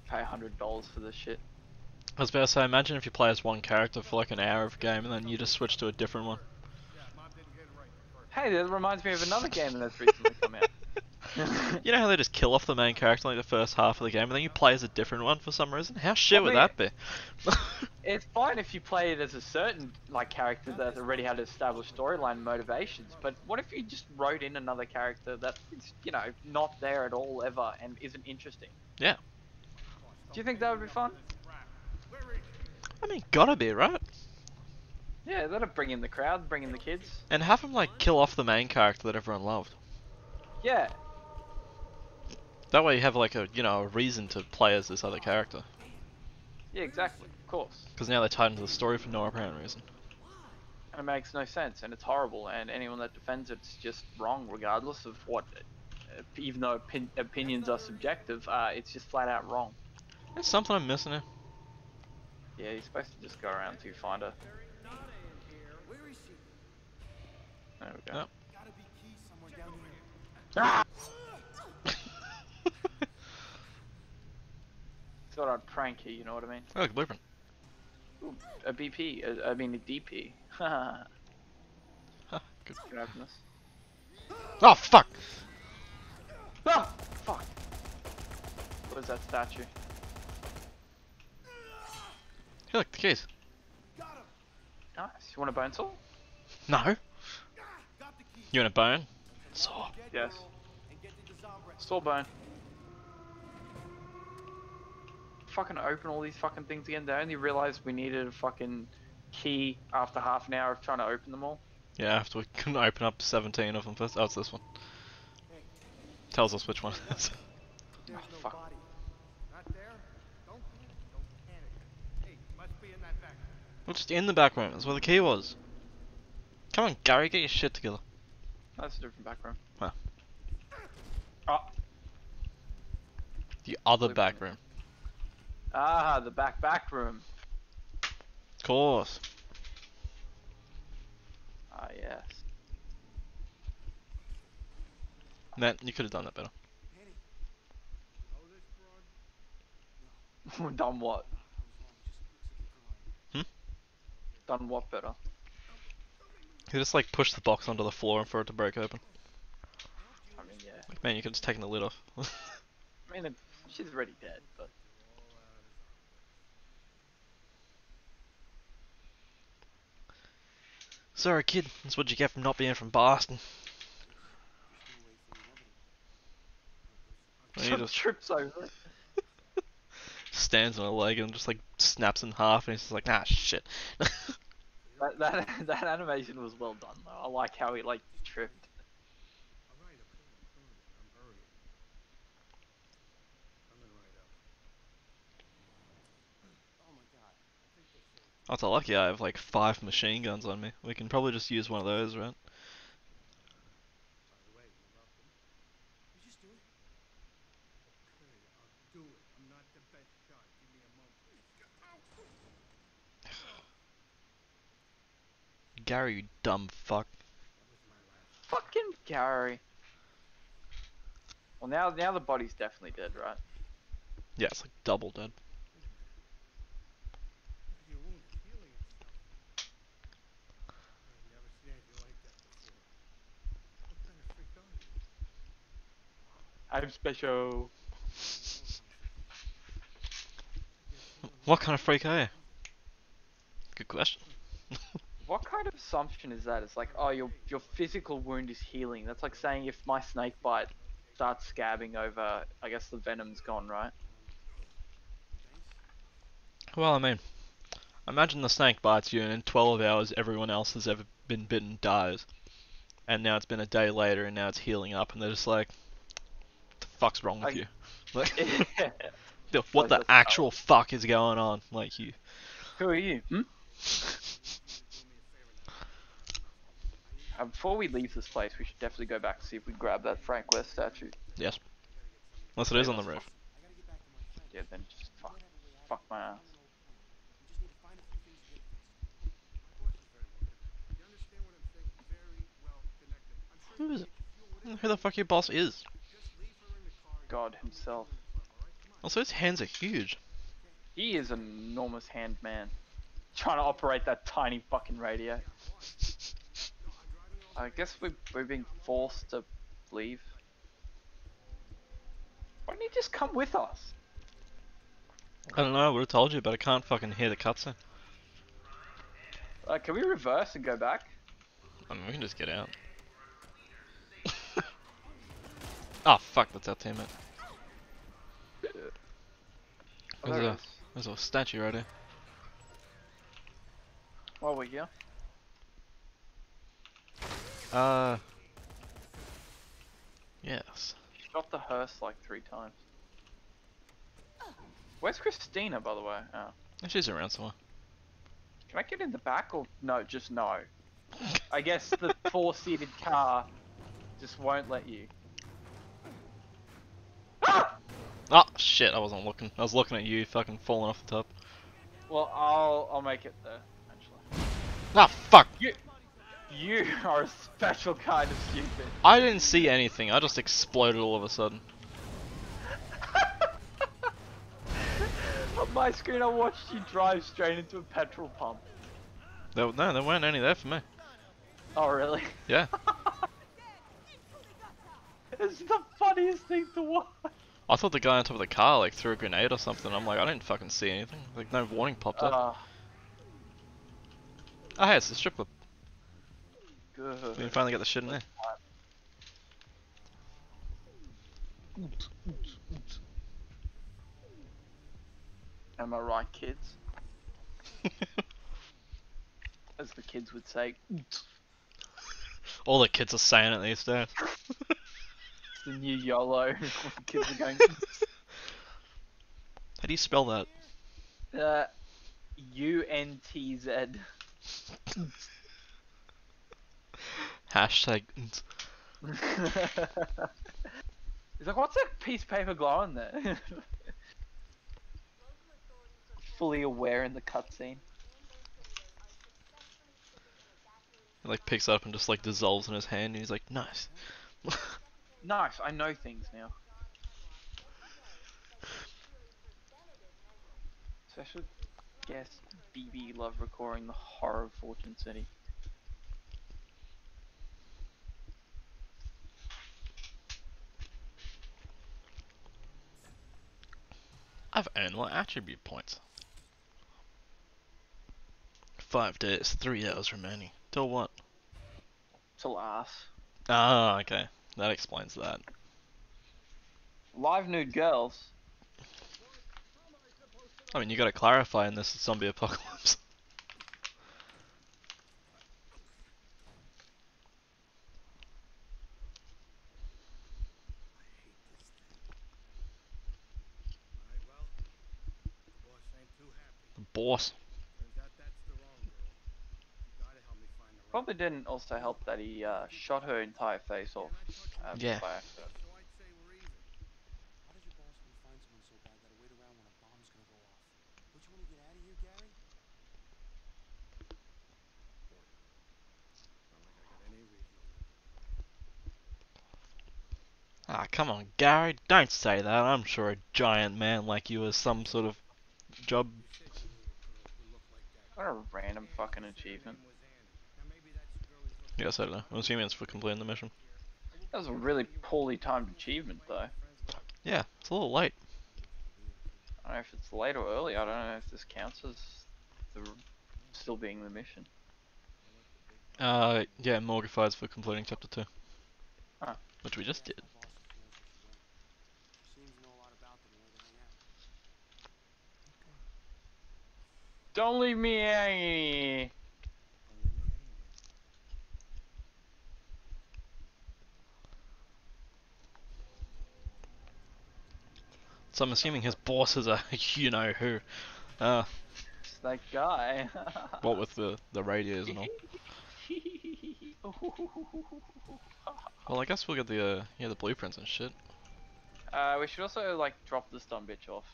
Pay a hundred dollars for this shit. I was about to say, imagine if you play as one character for like an hour of a game and then you just switch to a different one. Yeah, mom didn't get it right first. Hey, that reminds me of another game that's recently come out. You know how they just kill off the main character in like the first half of the game and then you play as a different one for some reason? How shit I would that be? It's fine if you play it as a certain like character that already had established storyline motivations, but what if you just wrote in another character that's you know not there at all ever and isn't interesting? Yeah. Do you think that would be fun? I mean, gotta be, right? Yeah, that'll bring in the crowd, bring in the kids. And have them like kill off the main character that everyone loved. Yeah, That way you have like a, you know, a reason to play as this other character. yeah, exactly, of course. Because now they're tied into the story for no apparent reason. And it makes no sense, and it's horrible, and anyone that defends it's just wrong, regardless of what. uh, Even though opin- opinions are subjective, uh, it's just flat out wrong. There's something I'm missing here. Yeah, you're supposed to just go around to find her. Where is she? There we go. Yep. Gotta be key somewhere down here. Ah! Thought I'd prank you, you know what I mean? Oh, look, blueprint. Ooh, a BP, a, I mean a DP. Haha. Huh, good. Can I open this? Oh, fuck! Ah! Fuck! What is that statue? Here, look, the keys. Got him. Nice. You want a bone saw? No. Got the key. You want a bone? Saw. Get Yes. And get to the Zombrex. Saw bone. Fucking open all these fucking things again. They only realized we needed a fucking key after half an hour of trying to open them all. Yeah, after we couldn't open up 17 of them first. Oh, it's this one. Tells us which one it is. Oh, fuck. body. Not there? Don't don't panic. Hey, must be in that back. Well, just in the back room. That's where the key was. Come on, Gary, get your shit together. That's a different back room. Huh. Oh. The other back room. Ah, the back back room. Of course. Ah, yes. Man, you could have done that better. Penny. You know this broad? Done what? I was wrong. Just looks like a drawing. Done what better? You just like push the box onto the floor and for it to break open. I mean, yeah. Like, man, you could just taken the lid off. I mean, she's already dead, but. Sorry, kid. That's what you get from not being from Boston. He just trips over it. stands on a leg and just like snaps in half, and he's just like, ah, shit. That, that that animation was well done though. I like how he like tripped. A lucky I have like five machine guns on me. We can probably just use one of those, right? By the way, you love them. You just do it. Okay, I'll do it. I'm not the best shot. Give me a moment. Gary, you dumb fuck. That was my last. Fucking Gary. Well, now now the body's definitely dead, right? Yeah, it's like double dead. Your wound is healing itself. I've never seen anything like that before. What kind of freak are you? I'm special. What kind of freak are you? Good question. What kind of assumption is that? It's like, oh, your your physical wound is healing. That's like saying if my snake bite starts scabbing over, I guess the venom's gone, right? Well, I mean, imagine the snake bites you, and in 12 hours, everyone else has ever been bitten dies. And now it's been a day later, and now it's healing up, and they're just like, "What the fuck's wrong with I- you? Like, what the actual fuck is going on? Like, you. Who are you? Hmm? Uh, before we leave this place, we should definitely go back and see if we grab that Frank West statue. Yes. Unless it is on the roof. Yeah, then just fuck, fuck my ass. Who is it? Who the fuck your boss is? God himself. Also, his hands are huge. He is an enormous hand man. Trying to operate that tiny fucking radio. I guess we we're being forced to leave. Why don't you just come with us? I don't know, I would have told you, but I can't fucking hear the cutscene. Uh, can we reverse and go back? I mean, we can just get out. oh, fuck, that's our teammate. Oh, There's there a, there's a statue right here. While we're here. Uh. Yes. Shot the hearse like three times. Where's Christina, by the way? Oh. She's around somewhere. Can I get in the back or no? Just no. I guess the four-seated car just won't let you. Ah! Oh, shit, I wasn't looking. I was looking at you fucking falling off the top. Well, I'll I'll make it there. Actually, Ah, fuck! you you are a special kind of stupid. I didn't see anything, I just exploded all of a sudden. On my screen, I watched you drive straight into a petrol pump. There, no, there weren't any there for me. Oh, really? Yeah. it's the funniest thing to watch. I thought the guy on top of the car like threw a grenade or something. I'm like, I didn't fucking see anything. Like, no warning popped up. Uh, oh, hey, it's the strip club. We can finally get the shit in there. Am I right, kids? As the kids would say. all the kids are saying it these days. It's the new YOLO. kids are going. How do you spell that? Uh, U N T Z. Hashtag. He's like, what's that piece of paper glowing there? Fully aware in the cutscene. He like picks up and just like dissolves in his hand, and he's like, nice. Nice, I know things now. Special guest BB Love recording the horror of Fortune City. I've earned my attribute points. Five days, three hours remaining. Till what? Till ass. Ah, okay. That explains that. Live nude girls. I mean, you gotta clarify in this zombie apocalypse. Alright, well, the boss ain't too happy. The boss. Turns out that's the wrong girl. You gotta help me find the right Probably didn't also help that he uh, shot her entire face off. Uh, Yeah. By accident. So I'd say we're even. How did your boss want to find someone so bad that wait around when a bomb's gonna go off? Don't you want to get out of here, Gary? Not like I got any reason to. Ah, come on, Gary, don't say that. I'm sure a giant man like you has some sort of job. What a random fucking achievement. Was Annie. Now maybe that's the girl he's looking Yes, I don't know. I'm assuming it's for completing the mission. That was a really poorly timed achievement, though. Yeah, it's a little late. I don't know if it's late or early. I don't know if this counts as the still being the mission. Uh, yeah, Morgifieds for completing chapter 2. Ah. Which we just did. Seems to know a lot about them and where they hang out. Don't leave me hanging. So I'm assuming his boss is a you know who. Uh, It's that guy. what with the, the radios and all. Well, I guess we'll get the, uh, yeah, the blueprints and shit. uh, we should also like drop this dumb bitch off.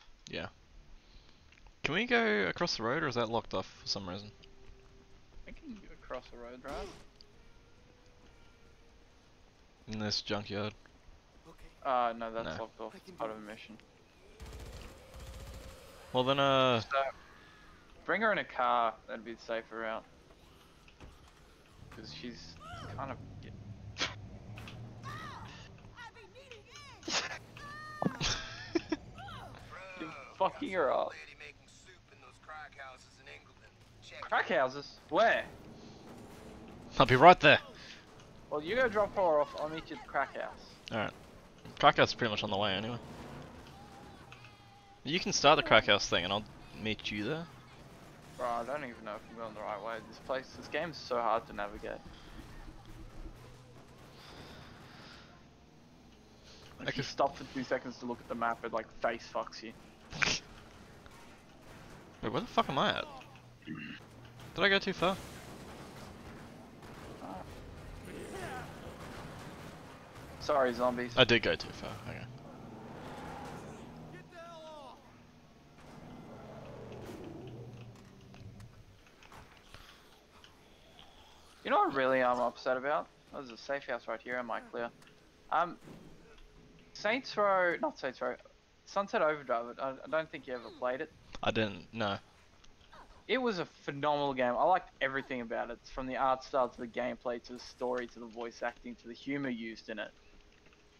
Can we go across the road or is that locked off for some reason? We can go across the road, right? In this junkyard. Okay. Uh, no, that's No. locked off. I can Part of a mission. Well then, uh, So, bring her in a car. That'd be the safer route. Because she's kind of. You're fucking her up. Lady making soup in those crack houses in England. Check it Crack houses? Where? I'll be right there. Well, you go drop her off. I'll meet you at the crack house. Alright. Crackhouse is pretty much on the way anyway. You can start the Crackhouse thing and I'll meet you there. Bro, I don't even know if I'm going the right way. This place, this game's so hard to navigate. If Okay. you stop for two seconds to look at the map, it like face fucks you. Wait, where the fuck am I at? Did I go too far? Sorry, zombies. I did go too far, okay. Get the hell off! You know what really I'm upset about? There's a safe house right here. Am I clear? Um, Saints Row, not Saints Row, Sunset Overdrive. I, I don't think you ever played it. I didn't, no. It was a phenomenal game. I liked everything about it, from the art style to the gameplay to the story to the voice acting to the humor used in it.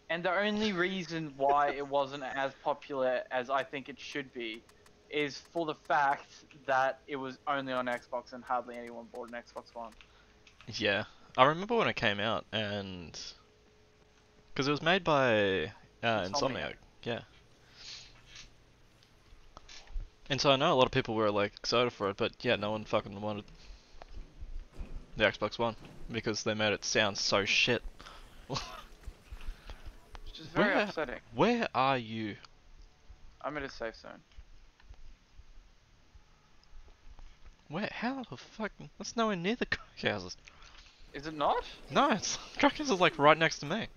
And the only reason why it wasn't as popular as I think it should be is for the fact that it was only on Xbox and hardly anyone bought an Xbox One. Yeah. I remember when it came out and... Because it was made by uh, Insomniac. Insomniac, yeah. And so I know a lot of people were like excited for it, but yeah, no one fucking wanted the Xbox One because they made it sound so shit. Which is very Where- upsetting. Where are you? I'm in a safe zone. Where? How the fuck? That's nowhere near the crack houses. Is it not? No, it's crack house is like right next to me.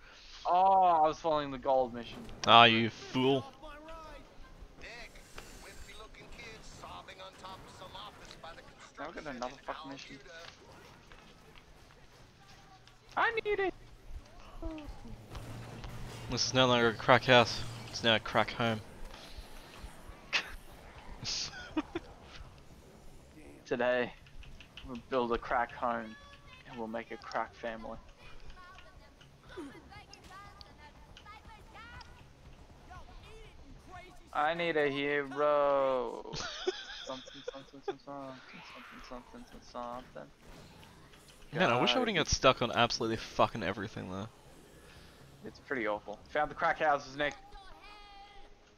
Oh, I was following the gold mission. Ah, you fool. The Now we construction got another in fucking mission. I need it. This is no longer a crack house. It's now a crack home. Today, we'll build a crack home, and we'll make a crack family. I need a hero. something, something, something, something, something, something, something. Man, I wish I wouldn't get stuck on absolutely fucking everything though. It's pretty awful. Found the crack houses, Nick.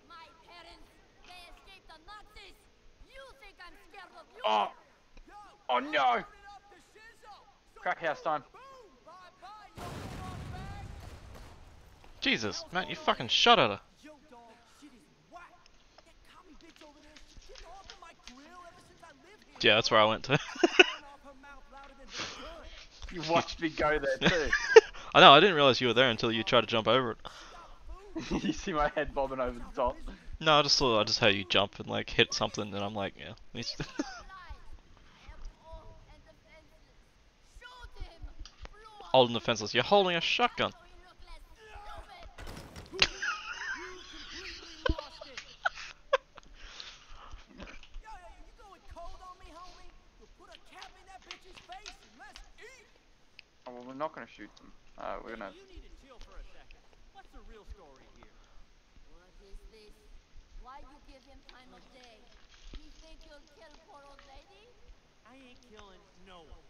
My parents, they escaped the Nazis. You think I'm scared of you? Oh, oh no! Open up the shizzle! Crack house time. Boom! Bye-bye, you little bag! Jesus, man, you fucking shot at her. Yo, dog, shit is whack! That commie bitch over there, she's getting off of my grill ever since I lived here. Yeah, that's where I went to. Going off her mouth louder than her gun. You watched me go there too. I know, I didn't realize you were there until you tried to jump over it. you see my head bobbing over the top. No, I just saw, I just heard you jump and like hit something, and I'm like, yeah. he's- Alive. I am old and defenseless. Shoot him. Blow up Old and defenseless. You're holding a shotgun. so he look less stupid. You completely lost it. Yo, yo, yo, you going cold on me, homie? We'll put a cap in that bitch's face and let's eat! Oh, well, we're not gonna shoot them. Uh, we're gonna. You need to chill for a second. What's the real story here? What is this? Why why you give him time of day? He think you'll kill poor old lady? I ain't killing no one.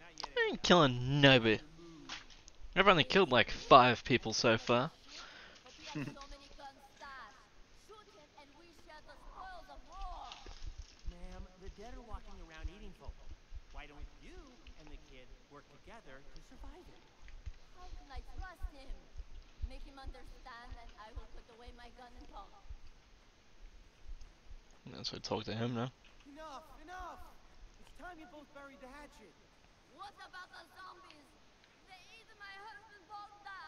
Not yet. I ain't killing nobody. I've only killed like five people so far. But he has so many guns stashed. Shoot him and we share the spoils of war. Ma'am, the dead are walking around eating folk. Why don't you and the kid work together to survive it? How can I trust him? Make him understand that I will put away my gun and talk. That's why I talk to him now. Enough, enough! It's time you both buried the hatchet. What about the zombies? They ate my husband Bonda.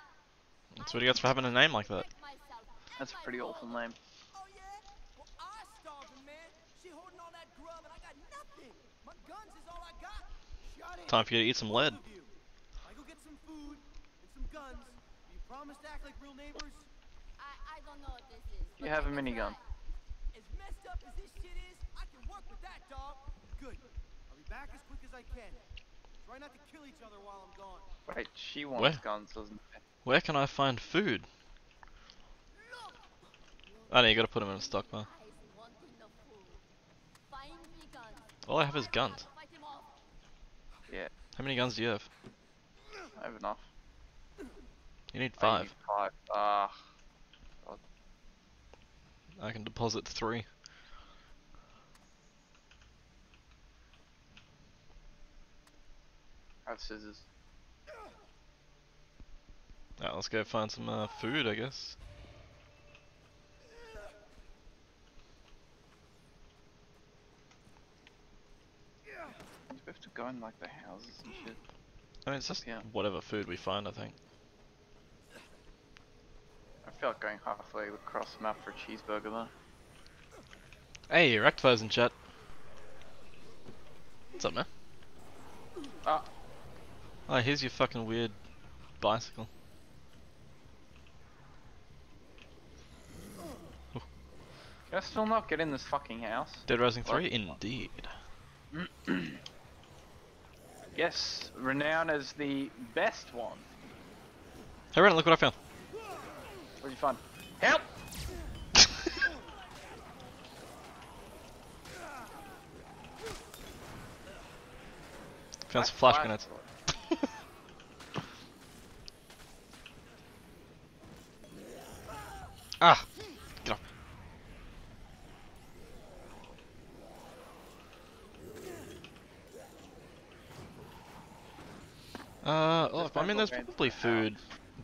That's what he gets for having a name like that. Protect myself and That's a pretty awful name. Oh yeah? Well, I starved him, man. She holding all that grub, and I got nothing. My guns is all I got. Shut. Time for you to eat some lead. You. I go get some food and some guns. You promise to act like real neighbors? I, I don't know what this is. You have a minigun. try. This shit is, I can work with that, dog. Good. I'll be back as quick as I can. Try not to kill each other while I'm gone. Wait, she wants Where? guns, doesn't she? Where can I find food? Oh no, you gotta put them in a stockpile. Eyes wanting the food. Find me guns. All I have is guns. Fight him off. Yeah, How many guns do you have? I have enough. You need I five. need Five. Ah, I can deposit three. I have scissors. Alright, let's go find some uh, food, I guess. Do we have to go in like the houses and shit? I mean, it's just Yeah. whatever food we find, I think. I feel like going halfway across the map for a cheeseburger though. Hey, Rectify's in chat. What's up, man? Ah. Oh, here's your fucking weird bicycle. Can I still not get in this fucking house? Dead Rising What? 3? Indeed. Yes, renowned as the best one. Hey, Ren, look what I found. What'd you find? Help! Found some flash flash grenades. Ah! Get off. Uh, oh, I mean, there's probably food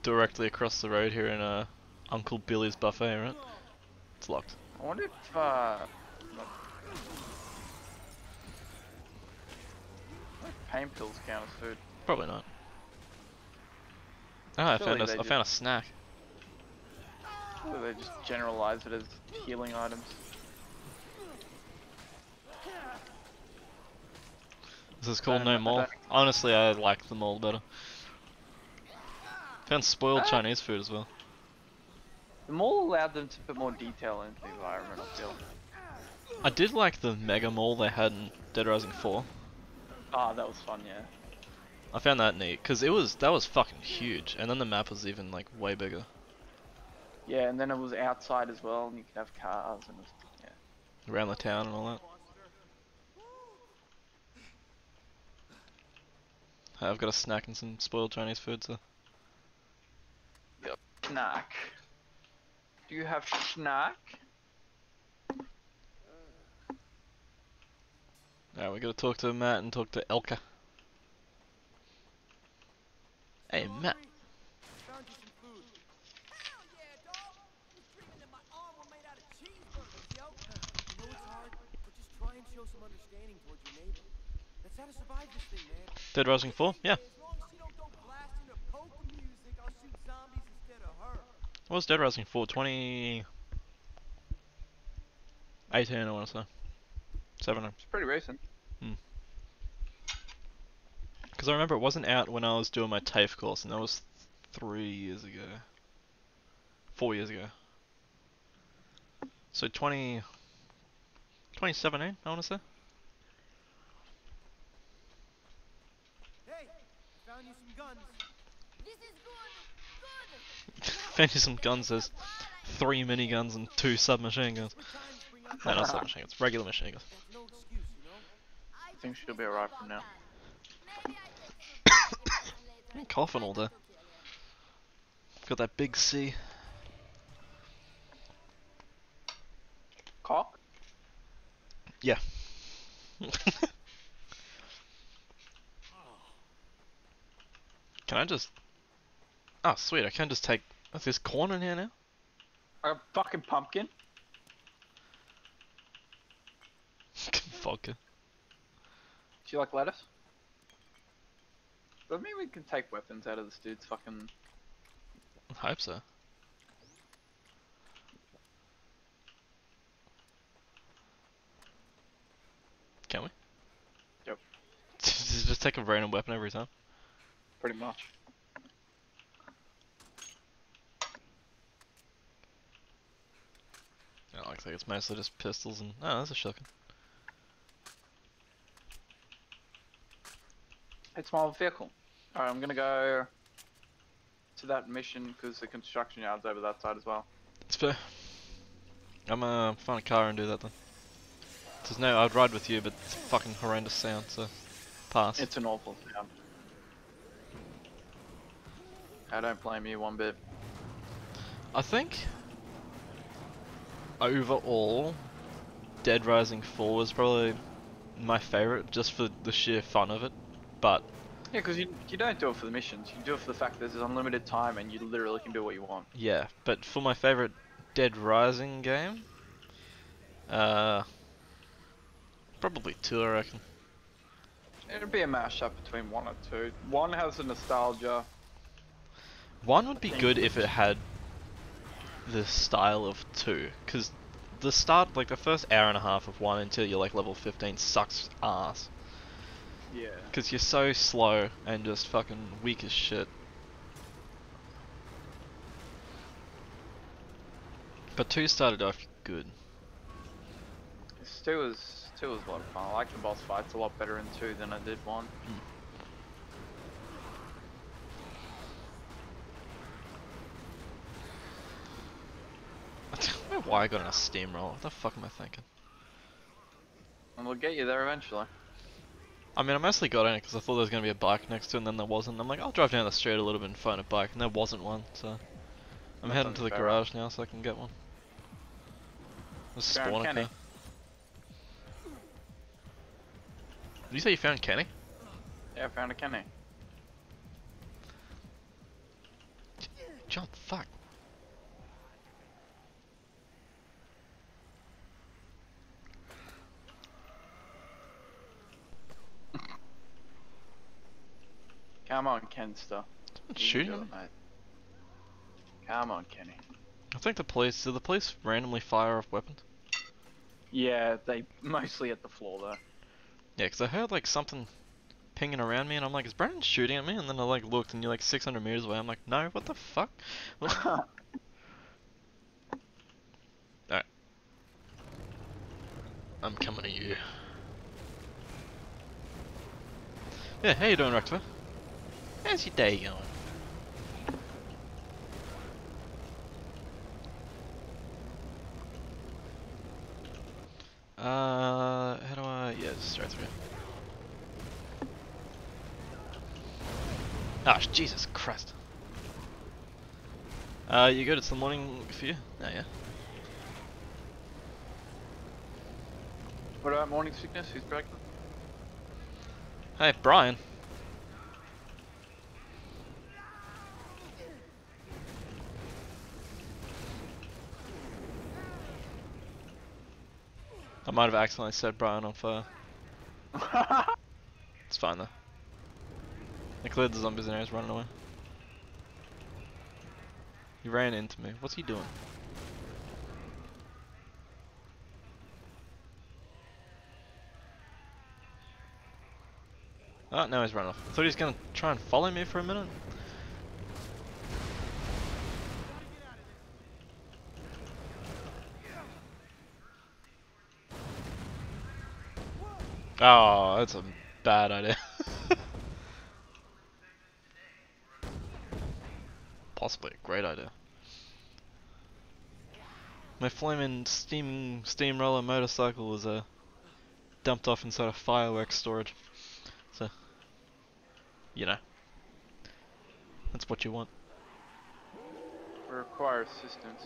directly across the road here in uh, Uncle Billy's buffet, right? It's locked. I wonder if uh, like, pain pills count as food. Probably not. Ah, I found a, I found a snack. Or they just generalize it as healing items. This is called No Mole. Honestly, I like the mole better. Found spoiled Ah. Chinese food as well. The mall allowed them to put more detail into the environment, I feel. I did like the mega mole they had in Dead Rising 4. Ah, that was fun, yeah. I found that neat because it was that was fucking huge, and then the map was even like way bigger. Yeah, and then it was outside as well, and you could have cars and was, yeah. around the town and all that. Hey, I've got a snack and some spoiled Chinese food, so Snack. Do you have snack? Alright, we gotta talk to Matt and talk to Elka. Hey, Matt. Found you some food. Hell yeah, dog! Was dreaming that my arm were made out of cheeseburgers, yo. I know it's hard, but just try and show some understanding towards your neighbor. That's how to survive this thing, man. Dead Rising 4? Yeah. As long as she don't go blasting her polka music, I'll shoot zombies instead of her. What was Dead Rising 4? 20... 18, I wanna say. 7 It's pretty recent. Hmm. Because I remember it wasn't out when I was doing my TAFE course, and that was three years ago. Four years ago. So 20... 2017, I wanna say? Hey, found you some guns. This is good. Good. Found you some guns, there's three miniguns and two submachine guns. No, not submachine guns, regular machine guns. No excuse, you know? I think she'll be alright from now. I'm coughing all day. Got that big C. Cock? Yeah. can I just... Oh, sweet, I can just take... Is this corn in here now? A fucking pumpkin? Vodka. Do you like lettuce? Does that mean we can take weapons out of this dude's fucking... I hope so. Can we? Yep. just take a random weapon every time. Pretty much. Yeah, looks like it's mostly just pistols and... Oh, that's a shotgun. It's my vehicle. Alright, I'm gonna go to that mission because the construction yard's over that side as well. It's fair. I'm uh, gonna find a car and do that then. There's no, I'd ride with you, but it's a fucking horrendous sound, so pass. It's an awful sound. I don't blame you one bit. I think overall, Dead Rising 4 was probably my favorite, just for the sheer fun of it. But Yeah, because you, you don't do it for the missions, you do it for the fact that there's unlimited time and you literally can do what you want. yeah, but for my favorite Dead Rising game, uh, probably two, I reckon. It'd be a mashup between one and two. One has the nostalgia. One would be good if it had the style of two, because the start, like the first hour and a half of one until you're like level 15 sucks ass. Yeah. Because you're so slow and just fucking weak as shit. But two started off good. Two was two was a lot of fun. I like the boss fights a lot better in two than I did one. I why I got in a steamroller. What the fuck am I thinking? And we'll get you there eventually. I mean, I mostly got in it because I thought there was going to be a bike next to it and then there wasn't. I'm like, I'll drive down the street a little bit and find a bike, and there wasn't one, so... I'm That heading to the garage now so I can get one. Found spawn a car. Did you say you found Kenny? Yeah, I found a Kenny. John, fuck. Come on, Kenster. Shooting do at me? it, mate. Come on, Kenny. I think the police, do the police randomly fire off weapons? Yeah, they mostly at the floor though. Yeah, 'cause I heard like something pinging around me and I'm like, is Brandon shooting at me? And then I like looked and you're like 600 meters away. I'm like, no, what the fuck? Alright. I'm coming to you. Yeah, how you doing, Rector? How's your day going? Uh, how do I? Yeah, just straight through. Ah, Jesus Christ. Uh, you good? It's the morning for you? Oh, yeah. What about morning sickness? Who's pregnant? Hey, Brian. I might have accidentally set Brian on fire. It's fine though. I cleared the zombies and now he's running away. He ran into me. What's he doing? Ah, oh, now he's run off. I thought he was gonna try and follow me for a minute. Oh, that's a bad idea. Possibly a great idea. My flaming steaming steamroller motorcycle was uh, dumped off inside a fireworks storage. So, you know, that's what you want. We require assistance.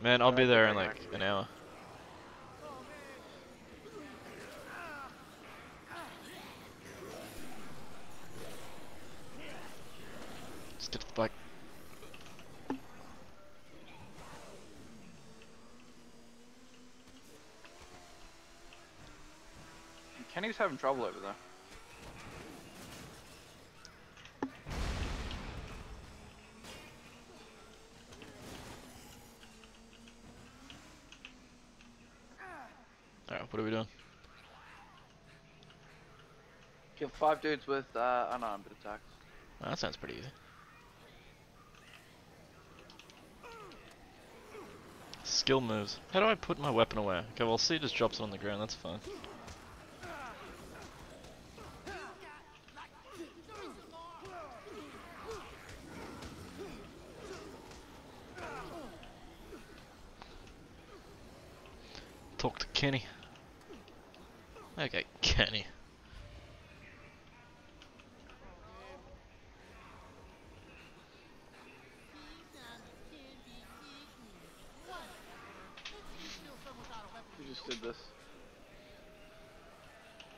Man, I'll be there in like an hour. To the. Kenny's having trouble over there. Alright, what are we doing? Kill five dudes with uh, unarmed attacks. Oh, that sounds pretty easy. Skill moves. How do I put my weapon away? Okay, well, C just drops it on the ground, that's fine. Talk to Kenny. Okay, Kenny. You just did this.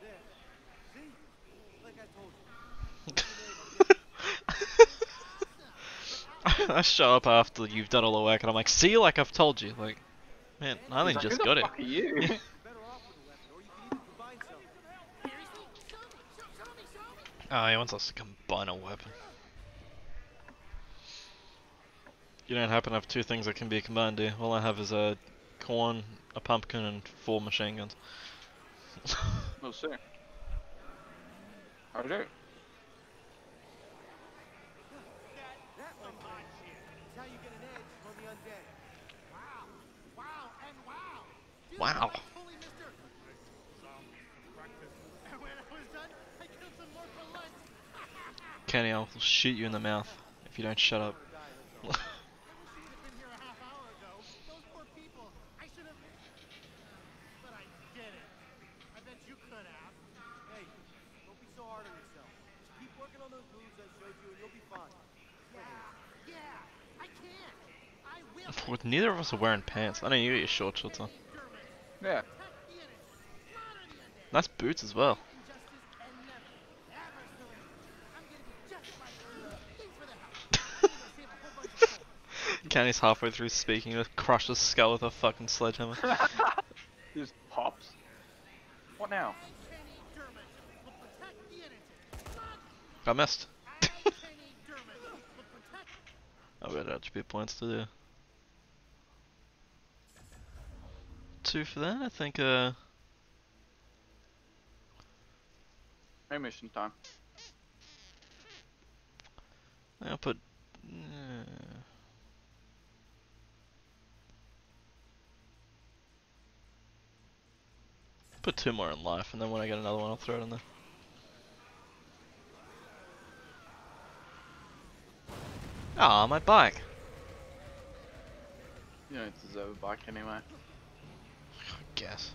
There. See? Like I show up after you've done all the work and I'm like, see, like I've told you. Like, man, I only like, just got it. fuck are you? You're better off with a weapon, or you can even combine something. Oh, he wants us to combine a weapon. You don't happen to have two things that can be combined, do you? All I have is a corn, a pumpkin, and four machine guns. We'll see. I do. Showed you, and you'll be fine. Yeah, yeah. I can. I will. With neither of us are wearing pants. I know you got your short shorts on. Yeah. Protect the innocent. Slaughter the undead. Nice boots as well. Injustice and never, ever surrender. I'm gonna be just like her. Thanks for the help. I'm gonna save a whole bunch of souls. Kenny's halfway through speaking, to crush his skull with a fucking sledgehammer. Just pops. What now? I, Kenny Dermot, will protect the innocent. Not I missed. I, Kenny Dermot, will protect I've got attribute points to do. Two for that, I think, uh... Mission time. I'll put... Uh, put two more in life, and then when I get another one, I'll throw it in there. Ah, my bike! You don't deserve a bike anyway. Guess.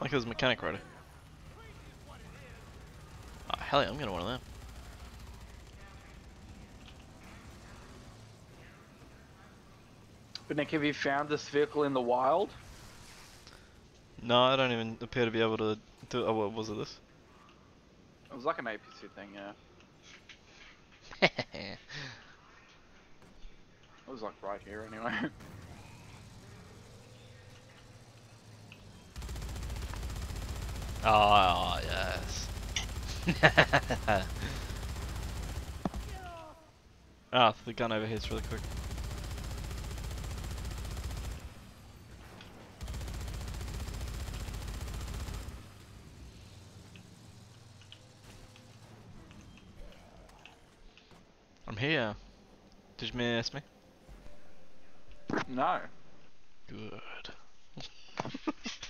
Like it was mechanic ready. Oh, hell yeah, I'm gonna one of them. But Nick, have you found this vehicle in the wild? No, I don't even appear to be able to do. Oh, what was it? This? It was like an APC thing, yeah. It was like right here anyway. oh yes. ah, the gun over here is really quick. I'm here. Did you miss me? no. Good.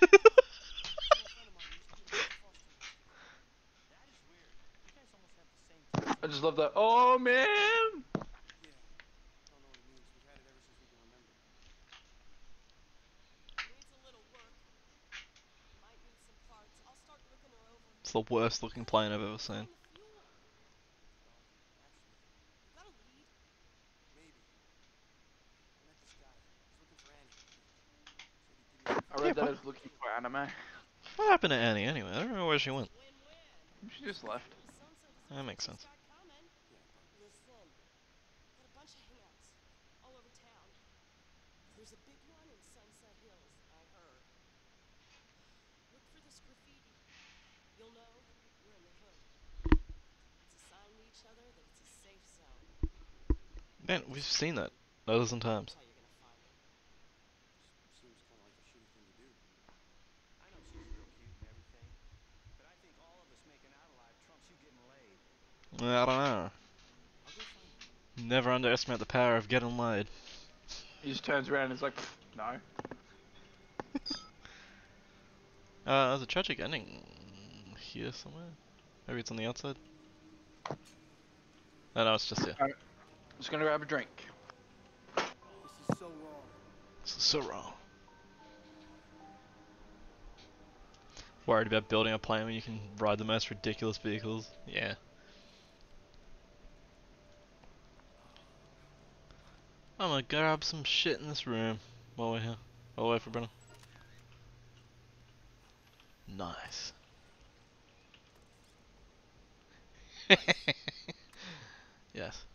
I'll start looking her over. It's the worst looking plane I've ever seen. Fuel. Actually, You got a lead? maybe. I met this guy. He's looking for Annie. Said he'd give me I read that as looking for anime. What happened to Annie anyway? I don't know where she went. She just left. That makes sense. start coming. Listen, got a bunch of hangouts all over town. There's a big one in Sunset Hills, I heard. Look for this graffiti. You'll know we're in the hood. It's a sign to each other that it's a safe zone. Man, we've seen that a dozen times. That's how you're gonna find her. Seems kind of like a shitty thing to do. I know she's real cute and everything, but I think all of us making out alive trumps you getting laid. I don't know. I'll go find her. Never underestimate the power of getting laid. He just turns around and is like, no. Uh, there's a tragic ending here somewhere. Maybe it's on the outside. No, no, it's just here. Just gonna grab a drink. This is so wrong. This is so wrong. Worried about building a plane where you can ride the most ridiculous vehicles? Yeah. I'm gonna grab some shit in this room while we're here. While we wait for Brenna. Nice. yes.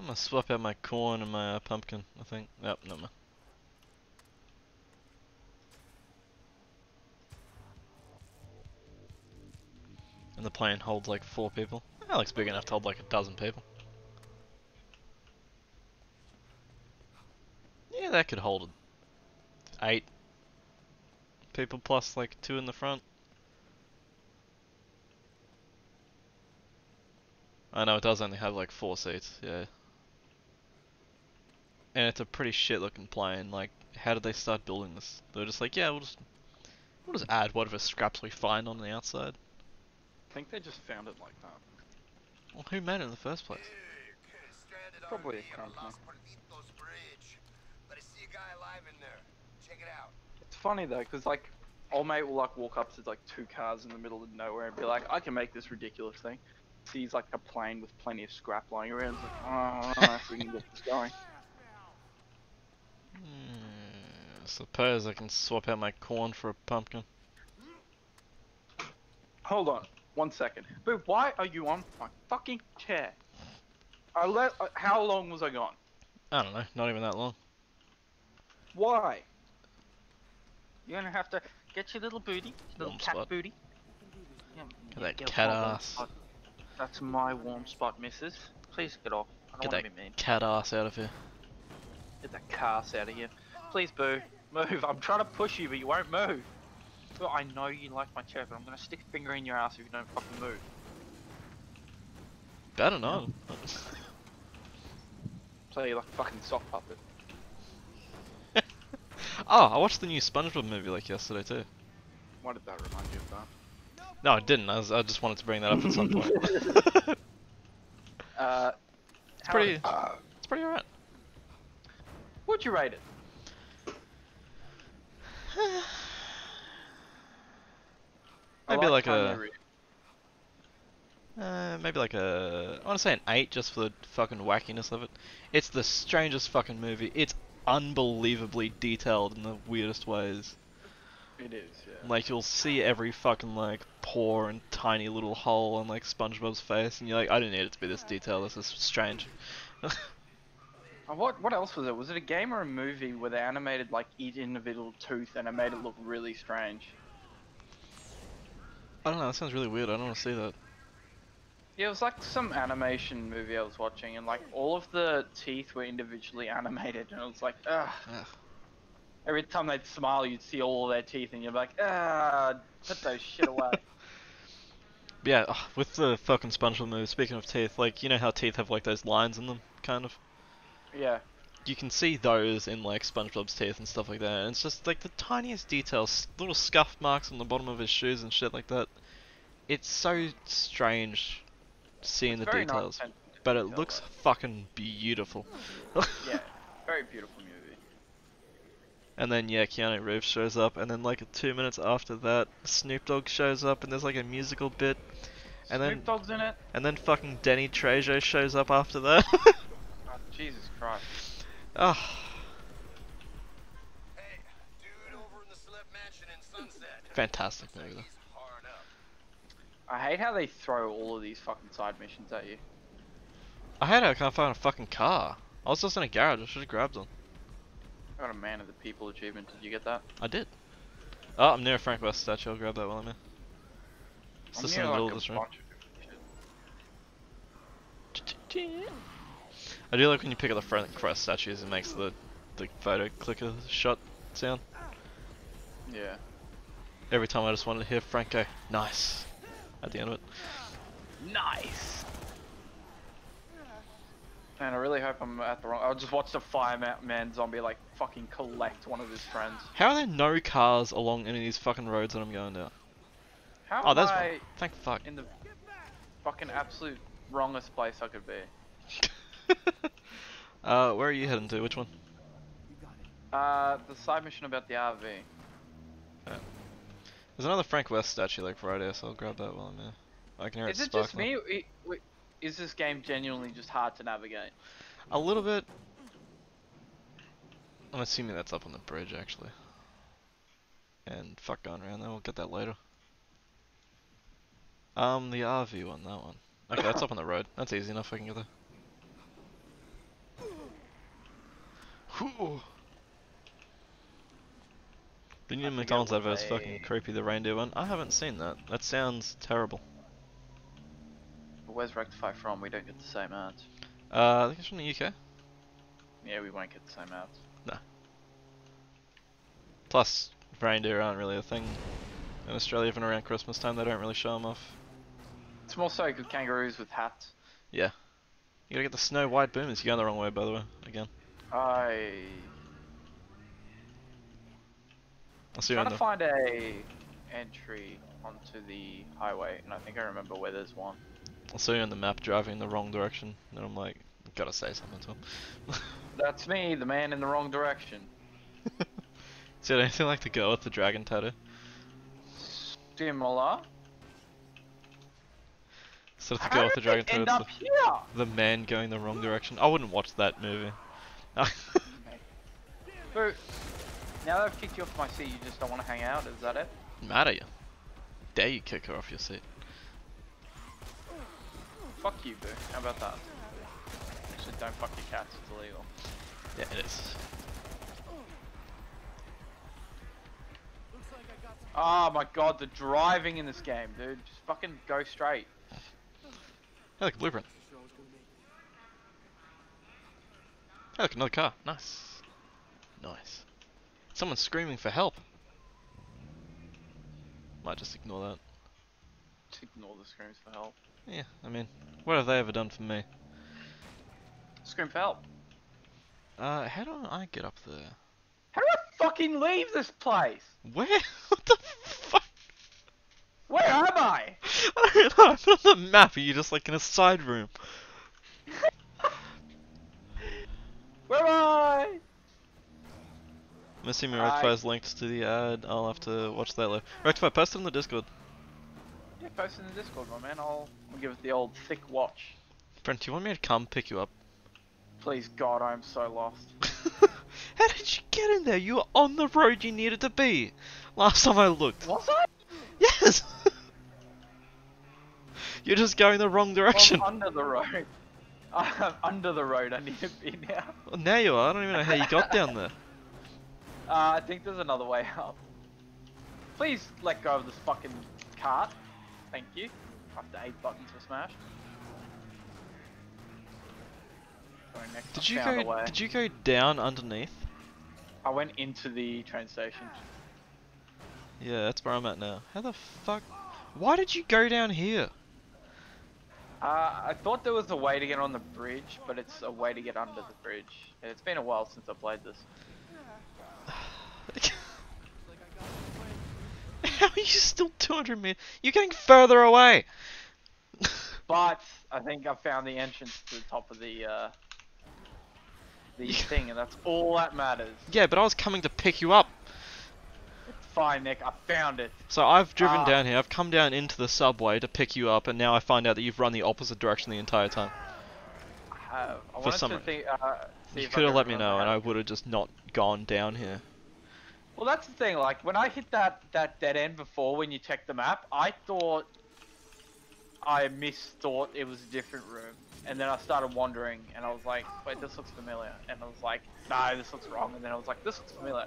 I'm gonna swap out my corn and my uh, pumpkin, I think. Yep, no mind. And the plane holds like four people. That looks big enough to hold like a dozen people. Yeah, that could hold eight people plus like two in the front. I know it does only have like four seats, yeah. And it's a pretty shit looking plane, like how did they start building this? They're just like, yeah, we'll just we'll just add whatever scraps we find on the outside. I think they just found it like that. Well who made it in the first place? Probably a company. Los Perdidos Bridge. But I see a guy alive in there. Check it out. It's funny though, because like, old mate will like walk up to like two cars in the middle of nowhere and be like, I can make this ridiculous thing. Sees like a plane with plenty of scrap lying around. It's like, oh, I don't know if we can get this going. Hmm, suppose I can swap out my corn for a pumpkin. Hold on, one second. But why are you on my fucking chair? I let. Uh, how long was I gone? I don't know, not even that long. Why? You're gonna have to get your little booty, little Warm cat spot. booty. Yeah, Get that get cat ass. spot. That's my warm spot, missus. Please get off. I don't Get want that be mean. cat ass out of here. Get that cast out of here. Please, boo. Move. I'm trying to push you, but you won't move. Boo, I know you like my chair, but I'm gonna stick a finger in your ass if you don't fucking move. Better not. Play you like a fucking sock puppet. oh, I watched the new SpongeBob movie like yesterday too. Why did that remind you of that? No, I didn't. I, was, I just wanted to bring that up at some point. Uh, it's pretty. Uh, It's pretty alright. What'd you rate it? Maybe like Tanya a- Uh, maybe like a. I want to say an eight just for the fucking wackiness of it. It's the strangest fucking movie. It's unbelievably detailed in the weirdest ways. It is, yeah. Like you'll see every fucking like pore and tiny little hole on like SpongeBob's face, and you're like, I didn't need it to be this detailed. This is strange. What what else was it? Was it a game or a movie where they animated like each individual tooth and it made it look really strange? I don't know. That sounds really weird. I don't want to see that. Yeah, it was like some animation movie I was watching, and like all of the teeth were individually animated, and it was like, ugh. Ugh. Every time they'd smile, you'd see all of their teeth, and you're like, ah, put those shit away. Yeah, with the fucking SpongeBob movie, speaking of teeth, like, you know how teeth have like those lines in them, kind of? Yeah. You can see those in like SpongeBob's teeth and stuff like that, and it's just like the tiniest details, little scuff marks on the bottom of his shoes and shit like that. It's so strange seeing It's the details, but it detail, looks fucking beautiful. Yeah, very beautiful movie. And then yeah, Keanu Reeves shows up, and then like two minutes after that, Snoop Dogg shows up, and there's like a musical bit, and then Dogg's in it. and then fucking Danny Trejo shows up after that. Oh, Jesus Christ. Ah, Hey, dude over in the Celeb Mansion in Sunset. fantastic movie though. He's hard up. I hate how they throw all of these fucking side missions at you. I hate how I can't find a fucking car. I was just in a garage. I should have grabbed one. I got a Man of the People achievement. Did you get that? I did. Oh, I'm near a Frank West statue. I'll grab that while I'm here. It's I'm just in the middle like, of this room. of. I do like when you pick up the Frank West statues. It makes the the photo clicker shot sound. Yeah. Every time I just wanted to hear Frank go, nice, at the end of it. Nice. Man, I really hope I'm at the wrong. I'll just watch the fireman man zombie like fucking collect one of his friends. How are there no cars along any of these fucking roads that I'm going down? How Oh, am there's I one. Thank fuck. in the fucking absolute wrongest place I could be? uh, where are you heading to? Which one? Uh, the side mission about the RV. There's another Frank West statue like right here, so I'll grab that while I'm here. I can hear Is it it just me? Is this game genuinely just hard to navigate? A little bit. I'm assuming that's up on the bridge actually. And fuck going around there, we'll get that later. Um, the RV one, that one. Okay, that's up on the road. That's easy enough, I can get there. Whew. The new McDonald's advert is fucking creepy, the reindeer one. I haven't seen that. That sounds terrible. But where's Rectify from? We don't get the same ads. Uh, I think it's from the UK. Yeah, we won't get the same ads. No. Plus, reindeer aren't really a thing in Australia, even around Christmas time. They don't really show them off. It's more so good kangaroos with hats. Yeah. You gotta get the snow white boomers. You're going the wrong way, by the way. Again. I I'll see you in trying to find a entry onto the highway, and I think I remember where there's one. I'll see you in the map driving in the wrong direction. And I'm like, gotta say something to him. That's me, the man in the wrong direction. Is See anything like the girl with the dragon tattoo? Similar. Of the girl with the dragon tattoo, end it's up here? the, the man going the wrong direction. I wouldn't watch that movie. Boo. Now that I've kicked you off my seat, you just don't want to hang out? Is that it? Mad at you. Dare you kick her off your seat? Fuck you, Boo. How about that? Actually, don't fuck your cats. It's illegal. Yeah, it is. Oh my god, the driving in this game, dude. Just fucking go straight. Hey, look, a blueprint. Hey, look, another car. Nice. Nice. Someone's screaming for help. Might just ignore that. Just ignore the screams for help. Yeah, I mean, what have they ever done for me? Scream for help. Uh, how do I get up there? How do I fucking leave this place? Where? what the fuck? Where am I? I don't know. I'm not on the map. Are you just like in a side room? Where am I? I'm assuming Rectify's linked to the ad. I'll have to watch that later. Rectify, post it in the Discord. Yeah, post it in the Discord, my man. I'll, I'll give it the old thick watch. Brent, do you want me to come pick you up? Please, God, I'm so lost. How did you get in there? You were on the road you needed to be. Last time I looked. Was I? Yes. You're just going the wrong direction. I'm under the road. I'm under the road, I need to be now. Well, now you are, I don't even know how you got down there. Uh, I think there's another way up. Please let go of this fucking cart. Thank you. After eight buttons were smashed. Did you go? Did you go down underneath? I went into the train station. Yeah, that's where I'm at now. How the fuck? Why did you go down here? Uh, I thought there was a way to get on the bridge, but it's a way to get under the bridge. And It's been a while since I played this. How are you still 200 meters? You're getting further away. But I think I found the entrance to the top of the uh, the thing, and that's all that matters. yeah, but I was coming to pick you up. Fine, Nick. I found it. So I've driven Ah. down here. I've come down into the subway to pick you up, and now I find out that you've run the opposite direction the entire time. I have. I wanted some think, uh, You could have let me know, and I would have just not gone down here. Well, that's the thing. Like when I hit that that dead end before, when you checked the map, I thought I misthought it was a different room, and then I started wandering, and I was like, "Wait, this looks familiar," and I was like, "No, this looks wrong," and then I was like, "This looks familiar."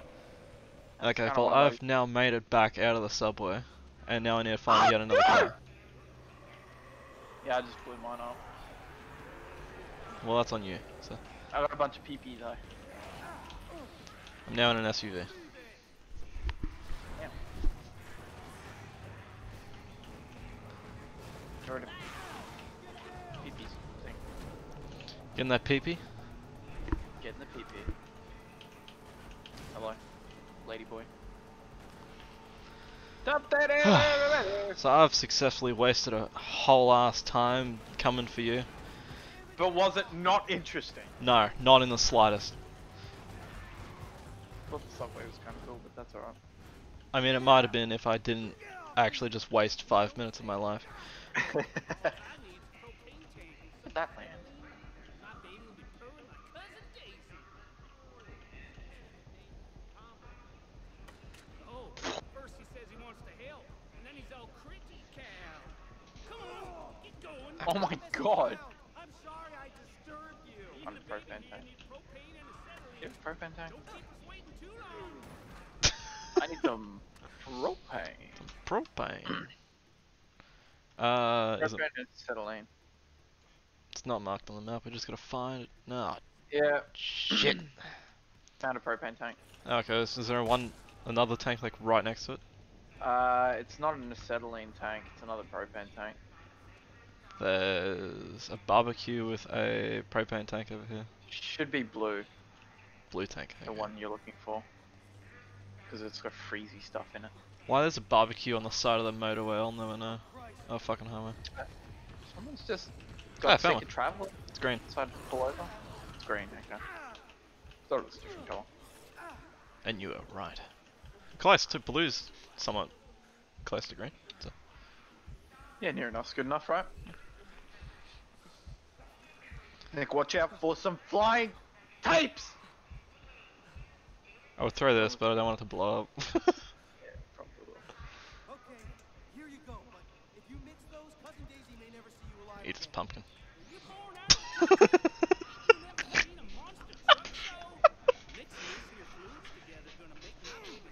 Okay, well I've now made it back out of the subway, and now I need to find yet another car. Yeah, I just blew mine off. Well, that's on you. So I got a bunch of PP though. I'm now in an SUV. Yeah. Get rid. Getting that peepee? Get in the PP. Hello, lady boy. So I've successfully wasted a whole ass time coming for you. But was it not interesting? No, not in the slightest. thought the subway was kind of cool, but that's alright. I mean, it might have been if I didn't actually just waste five minutes of my life. that land. Oh my god. I'm sorry I disturbed you. On the Even the propane baby tank. needs propane and acetylene. Get a propane tank. Don't keep us waiting too long. I need some propane. Propane. Uh, is it, Propane and acetylene. it's not marked on the map. We just gotta find it. No, Yeah, shit. found a propane tank. okay, so is there one, another tank like right next to it? Uh, it's not an acetylene tank, it's another propane tank. There's a barbecue with a propane tank over here. Should be blue, Blue tank. the okay. one you're looking for. Because it's got freezy stuff in it. Why there's a barbecue on the side of the motorway? I'll never know. Oh fucking highway. Someone's just Ah, got found sick of traveling. It's green. Decided to pull over. It's green, okay. Thought it was a different colour. And you were right. Close to blue's somewhat close to green. So. Yeah, near enough's good enough, right? Nick, watch out for some flying tapes! I would throw this, but I don't want it to blow up. Yeah, probably will. Okay, here you go. But if you mix those, cousin Daisy may never see you alive. Eat this pumpkin. You born out? You never seen a monster truck show? Mixing nuclear fluids together gonna make my baby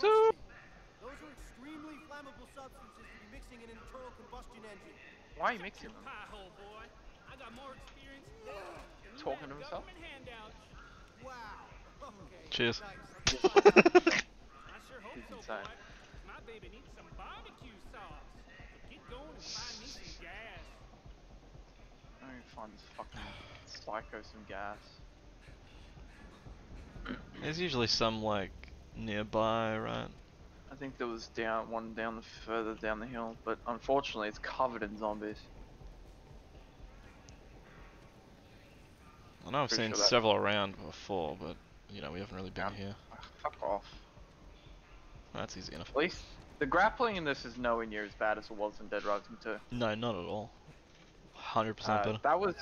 sing. Those are extremely flammable substances to be mixing in an internal combustion engine. Why are you mixing them? Hole, boy. I got more experience than Talking to himself? government handouts. Wow. Okay. Cheers. I Nice. sure hope He's so, insane. boy. My baby needs some barbecue sauce. Get going and find me some gas. I need to find this fucking psycho some gas. There's usually some like nearby, right? I think there was down one down the further down the hill, but unfortunately it's covered in zombies. I know I've Pretty seen sure several around before, but you know we haven't really been Yeah. here. Ah, Fuck off. That's easy enough. At least the grappling in this is nowhere near as bad as it was in Dead Rising 2. No, not at all. Hundred percent Uh, better. that was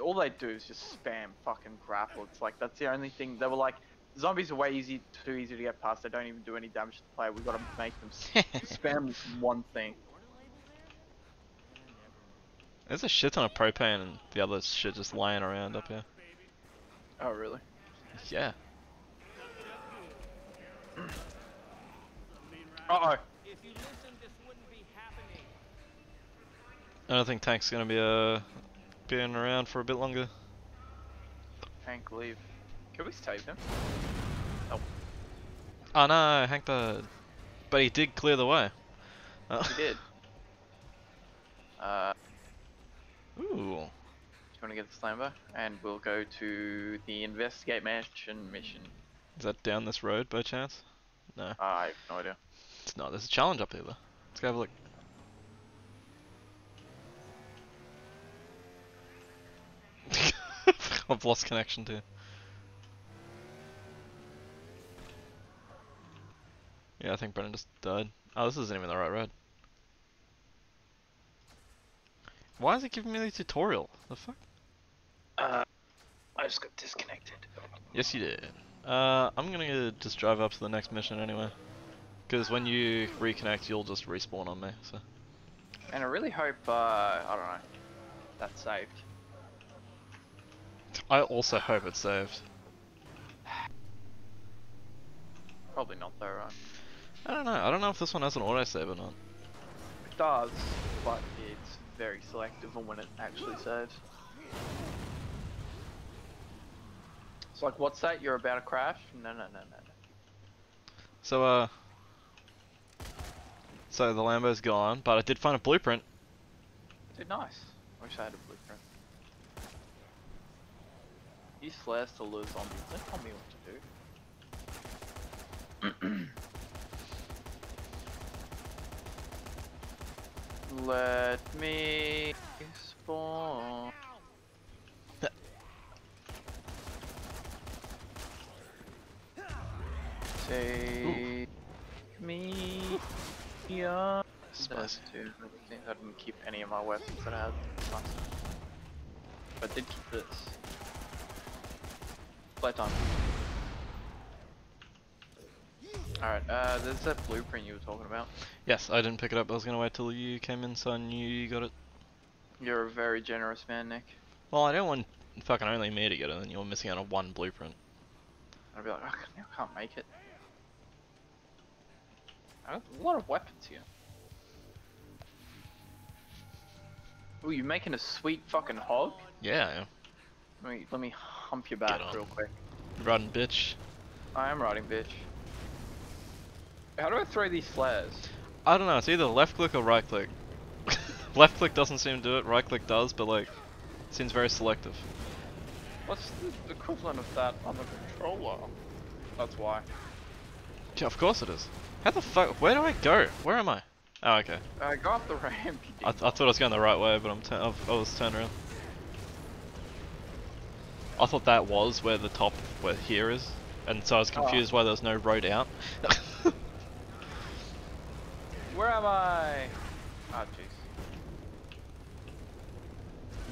all they do is just spam fucking grapple. It's like that's the only thing they were like. Zombies are way easy, too easy to get past. They don't even do any damage to the player. We've gotta make them spam one thing. There's a shit ton of propane and the other shit just lying around up here. Oh really? Yeah. Uh oh. If you listen, this wouldn't be happening. I don't think tank's gonna be a being around for a bit longer. Hank, leave. Can we save him? Oh Oh no, Hank died. But he did clear the way. Oh. He did. Uh, Ooh. do you want to get the slammer? And we'll go to the investigate mansion mission. Is that down this road by chance? No. I have no idea. It's not. There's a challenge up here though. Let's go have a look. I've lost connection too. Yeah, I think Brennan just died. Oh, this isn't even the right road. Why is it giving me the tutorial? The fuck? Uh, I just got disconnected. Yes, you did. Uh, I'm gonna just drive up to the next mission anyway. Because when you reconnect, you'll just respawn on me, so. And I really hope, uh, I don't know, that's saved. I also hope it's saved. Probably not though, right? I don't know. I don't know if this one has an autosave or not. It does, but it's very selective on when it actually saves. It's like, what's that? You're about to crash? No, no, no, no. So, uh. So the Lambo's gone, but I did find a blueprint. Dude, nice. I wish I had a blueprint. Use flares to lure zombies. Don't tell me what to do. Let me spawn. Take me beyond. Spicy. Dude, I didn't keep any of my weapons that I had. But I did keep this. Playtime. Alright, uh, there's that blueprint you were talking about. Yes, I didn't pick it up. I was gonna wait till you came in, so I knew you got it. You're a very generous man, Nick. Well, I don't want fucking only me to get it, and you're missing out on one blueprint. I'd be like, I can't, I can't make it. I have a lot of weapons here. Ooh, you making a sweet fucking hog? Yeah, yeah. Let me, let me hump your back real quick. Run, bitch. I am riding, bitch. How do I throw these flares? I don't know. It's either left click or right click. left click doesn't seem to do it. Right click does, but like, it seems very selective. What's the equivalent of that on the controller? That's why. Yeah, of course it is. How the fuck? Where do I go? Where am I? Oh, okay. Uh, go up the ramp. I, th I thought I was going the right way, but I'm I I was turned around. I thought that was where the top, where here is, and so I was Oh. confused why there was no road out. Where am I? Ah, jeez.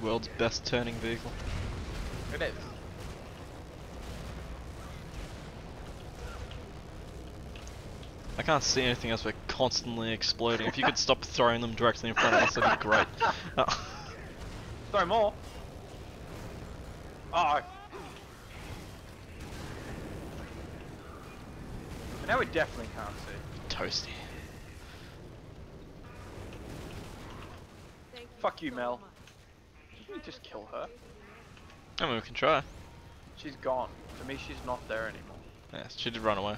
World's best turning vehicle. It is. I can't see anything else. We're constantly exploding. If you could stop throwing them directly in front of us, that'd be great. Oh. Throw more. Oh. Now we definitely can't see. Toasty. Fuck you, Mel. Did we just kill her? I mean, we can try. She's gone. To me, she's not there anymore. Yes, she did run away.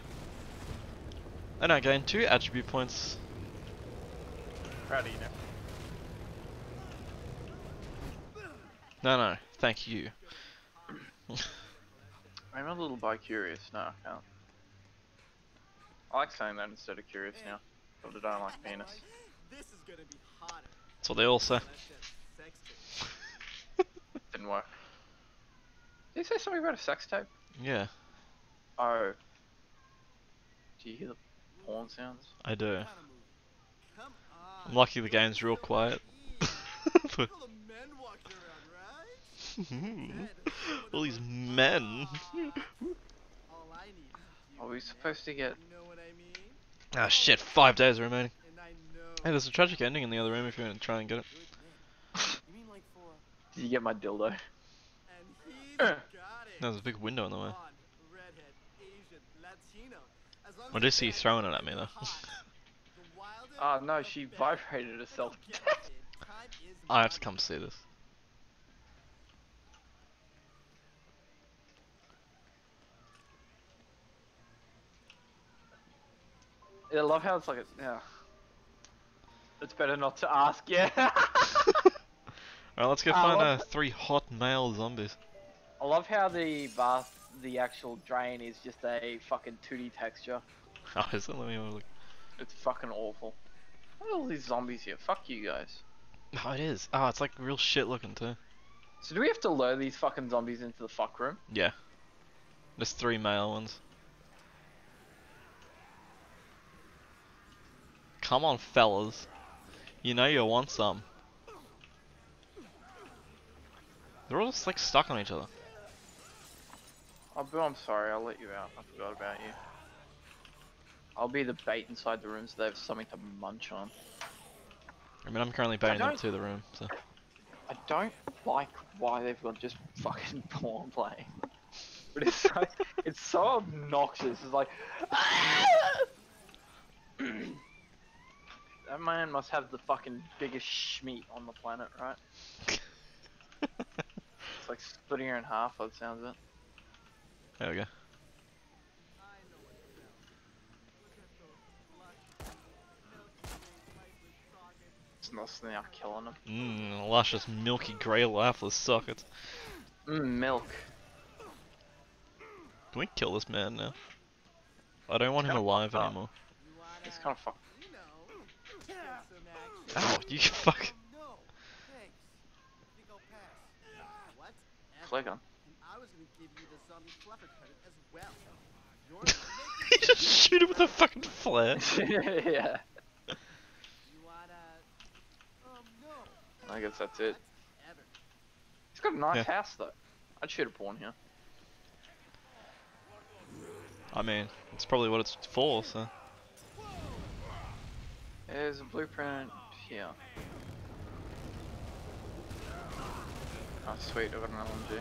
And I gained two attribute points. Proud of you, now. No, no, thank you. I'm a little bi curious. now, I can't. I like saying that instead of curious now. But I don't like penis. This is gonna be hotter. That's what they all say. That shit sex tape. Didn't work. Did you say something about a sex tape? Yeah, Oh. Do you hear the porn sounds? I do. Kinda move. Come on. I'm lucky the game's real quiet. Look all the men walking around, right? all these men. All I need is you Are we supposed to get? You know what I mean? Ah shit, five days remaining. Hey, there's a tragic ending in the other room if you want to try and get it. Did you get my dildo? there's a big window in the way. I do see you throwing it at me though. oh no, she vibrated herself. I have to come see this. I love how it's like it. yeah. It's better not to ask, yeah. Alright, let's go Ah, find uh, three hot male zombies. I love how the bath, the actual drain is just a fucking 2D texture. Oh, is it? Let me have a look. It's fucking awful. What are all these zombies here? Fuck you guys. Oh, it is. Oh, it's like real shit looking too. So do we have to lure these fucking zombies into the fuck room? Yeah. There's three male ones. Come on, fellas. You know you want some. They're all just like stuck on each other. Oh, Bill, I'm sorry. I'll let you out. I forgot about you. I'll be the bait inside the room so they have something to munch on. I mean, I'm currently baiting them to the room, so. I don't like why they've got just fucking porn playing. But it's so, it's so obnoxious. It's like. that man must have the fucking biggest schmeat on the planet, right? It's like splitting her in half by the sounds of it. There we go. I know what it sounds. Look at those lush, milky, lifeless sockets. It's not now killing them. Mmm, luscious, milky, grey, lifeless sockets. Mmm, milk. Can we kill this man now? I don't want him alive anymore. It's kind of fucked. And I was gonna give you the zombie fluffer credit as well. You're not you just shoot him with a fucking flare. yeah. You wanna? No. I guess that's it. He's got a nice Yeah. house though. I'd shoot a porn here. I mean, it's probably what it's for, so. There's a blueprint here. Oh sweet, I've got an LMG.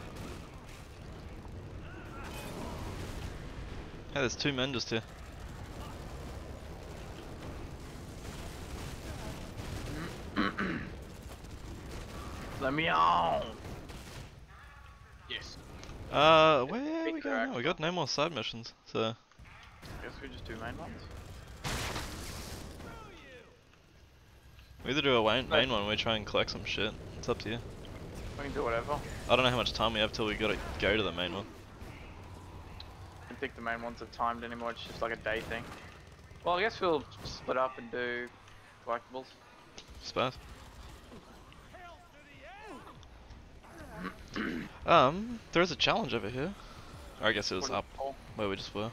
Hey, there's two men just here. Let me on! Yes. Uh, where Big we going now? We got no more side missions, so. I Guess we just do main ones. We either do a main, main one or we try and collect some shit. It's up to you. We can do whatever. I don't know how much time we have till we gotta go to the main one. I don't think the main ones are timed anymore, it's just like a day thing. Well, I guess we'll split up and do collectibles. Suppose. um, there is a challenge over here. Or I guess it was up where we just were.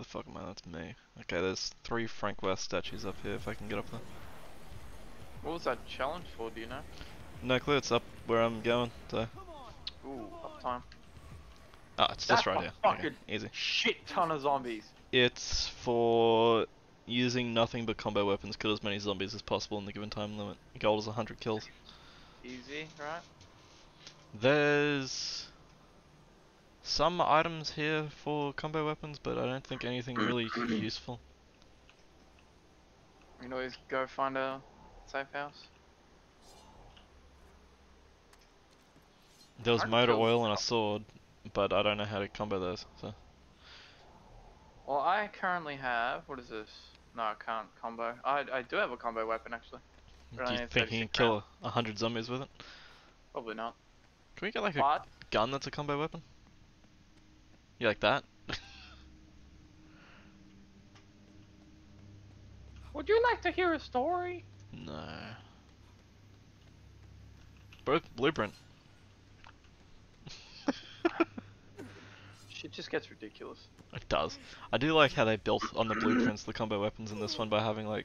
The fuck am I? That's me. Okay, there's three Frank West statues up here if I can get up there. What was that challenge for, do you know? No clue, it's up where I'm going, so. Ooh, up time. Ah, it's That's just right a here. fucking Okay, easy. shit ton of zombies. It's for using nothing but combo weapons, kill as many zombies as possible in the given time limit. Goal is 100 kills. Easy, right? There's some items here for combo weapons, but I don't think anything mm. really useful. We can always go find a safe house. There was motor kills. oil and a sword, but I don't know how to combo those. So Well, I currently have. What is this? No, I can't combo. I, I do have a combo weapon actually. Do you think you can kill a a hundred zombies with it? Probably not. Can we get like a gun that's a combo weapon? You like that? would you like to hear a story? no. Bro, blueprint. Shit just gets ridiculous. It does. I do like how they built on the blueprints the combo weapons in this one by having like,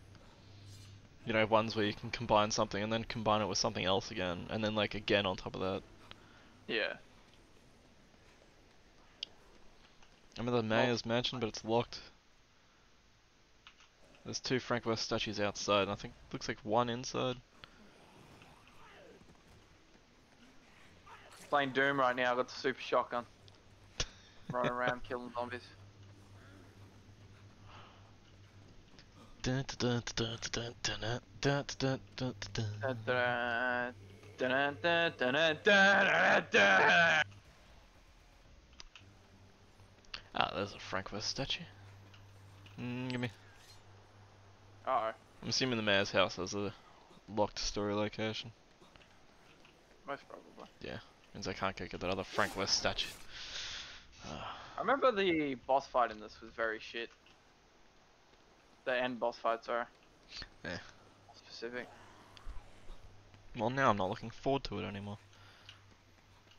you know, ones where you can combine something and then combine it with something else again, and then like again on top of that. Yeah. I'm in the mayor's mansion, but it's locked. There's two Frank West statues outside, and I think looks like one inside. Playing Doom right now. I got the super shotgun. Running around killing zombies. Ah, there's a Frank West statue. Mm, give me. Uh oh, I'm assuming the mayor's house has a locked story location. most probably. Yeah. Means I can't go get that other Frank West statue. I remember the boss fight in this was very shit. The end boss fight, sorry. Yeah. Specific. well, now I'm not looking forward to it anymore.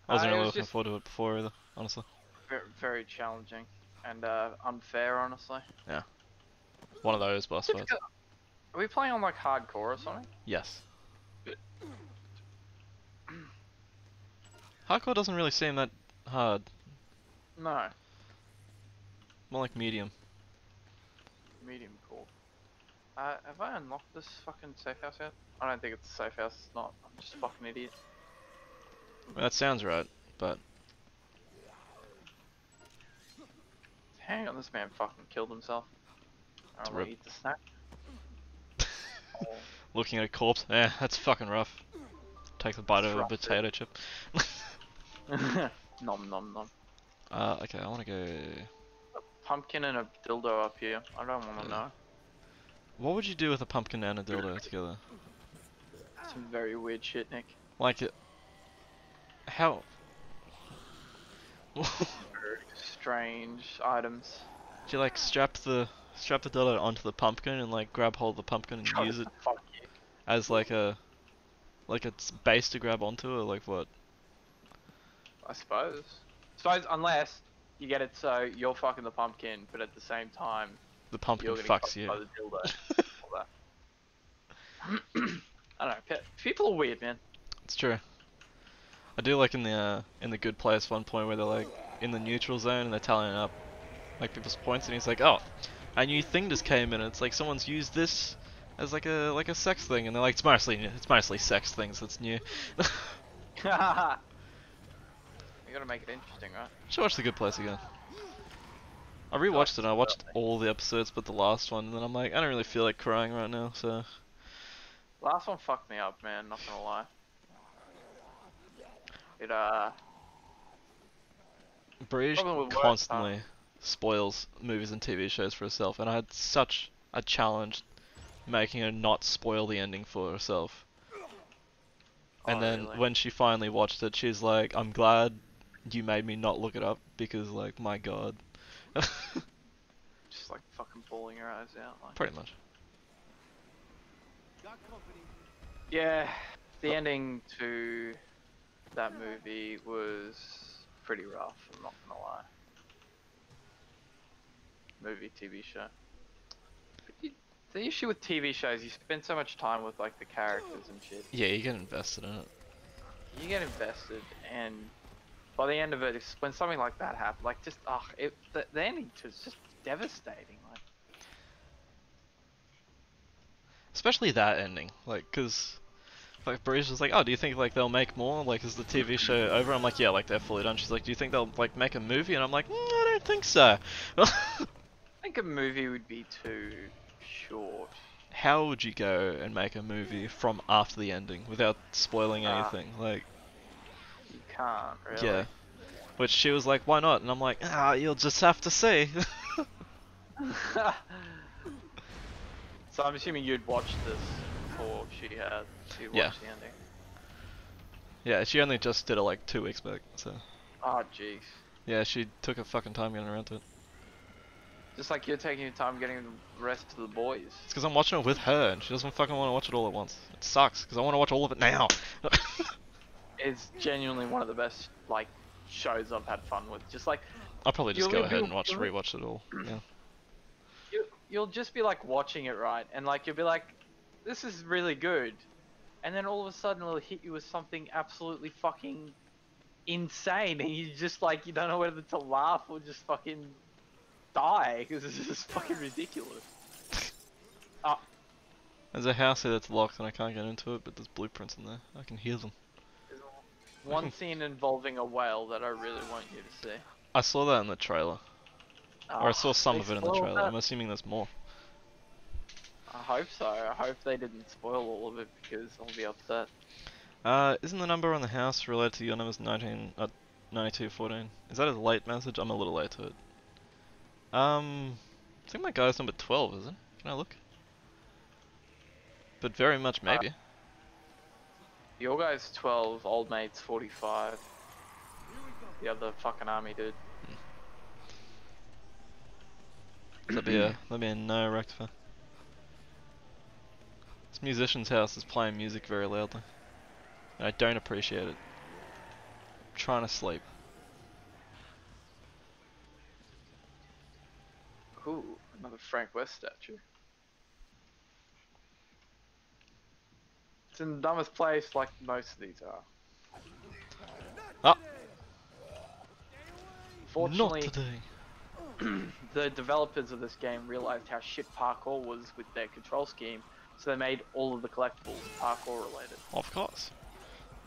I Uh, wasn't it really was looking just- forward to it before either, honestly. Very, very challenging and uh, unfair, honestly. Yeah. One of those boss fights. Are we playing on like hardcore or something? Yes. Hardcore doesn't really seem that hard. No, More like medium. medium cool. Uh, have I unlocked this fucking safe house yet? I don't think it's a safe house. It's not. I'm just a fucking idiot. Well, that sounds right, but Hang on, this man fucking killed himself. I will eat the snack. Oh. looking at a corpse, eh, that's fucking rough. Take the bite It's of a rough, dude. potato chip. nom nom nom. Uh, okay, I want to go. A pumpkin and a dildo up here. I don't want to Yeah. know. What would you do with a pumpkin and a dildo together? Some very weird shit, Nick. Like it. How? Strange items. Do you like strap the strap the dildo onto the pumpkin and like grab hold of the pumpkin and use it as like a like a base to grab onto or like what? I suppose. I Suppose unless you get it so you're fucking the pumpkin, but at the same time The pumpkin fucks you. by the dildo. I don't know. People are weird, man. It's true. I do like in the uh, in the good place one point where they're like in the neutral zone and they're tallying up like people's points and he's like, oh, a new thing just came in. It's like someone's used this as like a like a sex thing, and they're like, it's mostly it's mostly sex things that's new. you gotta make it interesting, right? Should watch the good place again. I rewatched it. and I watched all the episodes but the last one, and then I'm like, I don't really feel like crying right now, so Last one fucked me up, man. Not gonna lie. It uh. British Probably would work, huh? constantly spoils movies and TV shows for herself, and I had such a challenge making her not spoil the ending for herself. And oh, then really? when she finally watched it, she's like, "I'm glad you made me not look it up because, like, my god." just like fucking bawling her eyes out. Like. Pretty much. Yeah, the ending to that movie was pretty rough. I'm not gonna lie. Movie, TV show. You, the issue with TV shows, you spend so much time with like the characters and shit. Yeah, you get invested in it. You get invested, and by the end of it, it's, when something like that happens, like just ah, it the, the ending was just devastating. Like Especially that ending, like, cause like Bree's just like, "Oh, do you think like they'll make more? Like, is the TV show over?" I'm like, "Yeah, like they're fully done." She's like, "Do you think they'll like make a movie?" And I'm like, mm, "I don't think so." I think a movie would be too short. How would you go and make a movie from after the ending without spoiling Ah. anything? Like, You can't really. yeah. Which she was like, "Why not?" And I'm like, "Ah, you'll just have to see." so I'm assuming you'd watch this before she had she watched Yeah. the ending. yeah, she only just did it like two weeks back, so Oh jeez. yeah, she took her fucking time getting around to it. Just like you're taking your time getting the rest of the boys. It's because I'm watching it with her, and she doesn't fucking want to watch it all at once. It sucks because I want to watch all of it now. It's genuinely one of the best like shows I've had fun with. Just like I'll probably just go ahead and watch, rewatch it all. Yeah. you you'll just be like watching it right, and like you'll be like, this is really good, and then all of a sudden it'll hit you with something absolutely fucking insane, and you just like you don't know whether to laugh or just fucking die because it's just fucking ridiculous. There's a house here that's locked and I can't get into it, but there's blueprints in there. I can hear them. One scene involving a whale that I really want you to see. I saw that in the trailer, or I saw Ah, some of it in the trailer. that. I'm assuming there's more. I hope so. I hope they didn't spoil all of it because I'll be upset. Uh, isn't the number on the house related to your numbers 19, uh, 9214? Is that a late message? I'm a little late to it. Um, I think my guy's number 12, is it? Can I look? But very much maybe. Your guy's 12, old mate's 45. The other fucking army dude. That'd be a that'd be a no rectifier. This musician's house is playing music very loudly. And I don't appreciate it. I'm trying to sleep. Ooh, another Frank West statue. It's in the dumbest place, like most of these are. Ah! Fortunately, the developers of this game realized how shit parkour was with their control scheme, so they made all of the collectibles parkour related. Of course.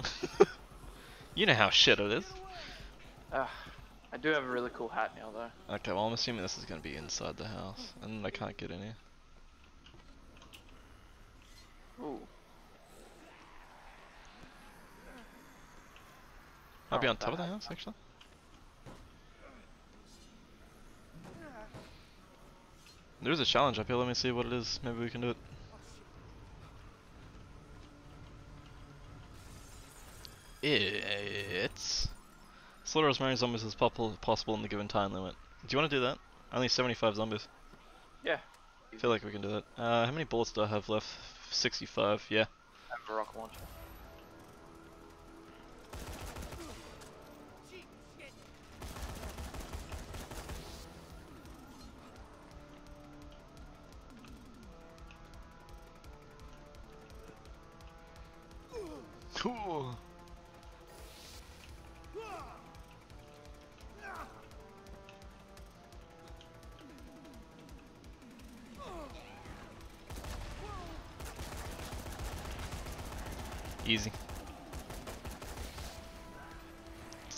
you know how shit it is. Ugh, I do have a really cool hat now though. Okay, well I'm assuming this is gonna be inside the house, and I can't get in here. Ooh. Might be Oh, on top of the house actually. There's a challenge up here. Let me see what it is. Maybe we can do it. It's slaughter as many zombies as possible in the given time limit. Do you want to do that? Only 75 zombies. Yeah. I feel like we can do that. Uh, how many bullets do I have left? 65. Yeah. I have a rocket launcher.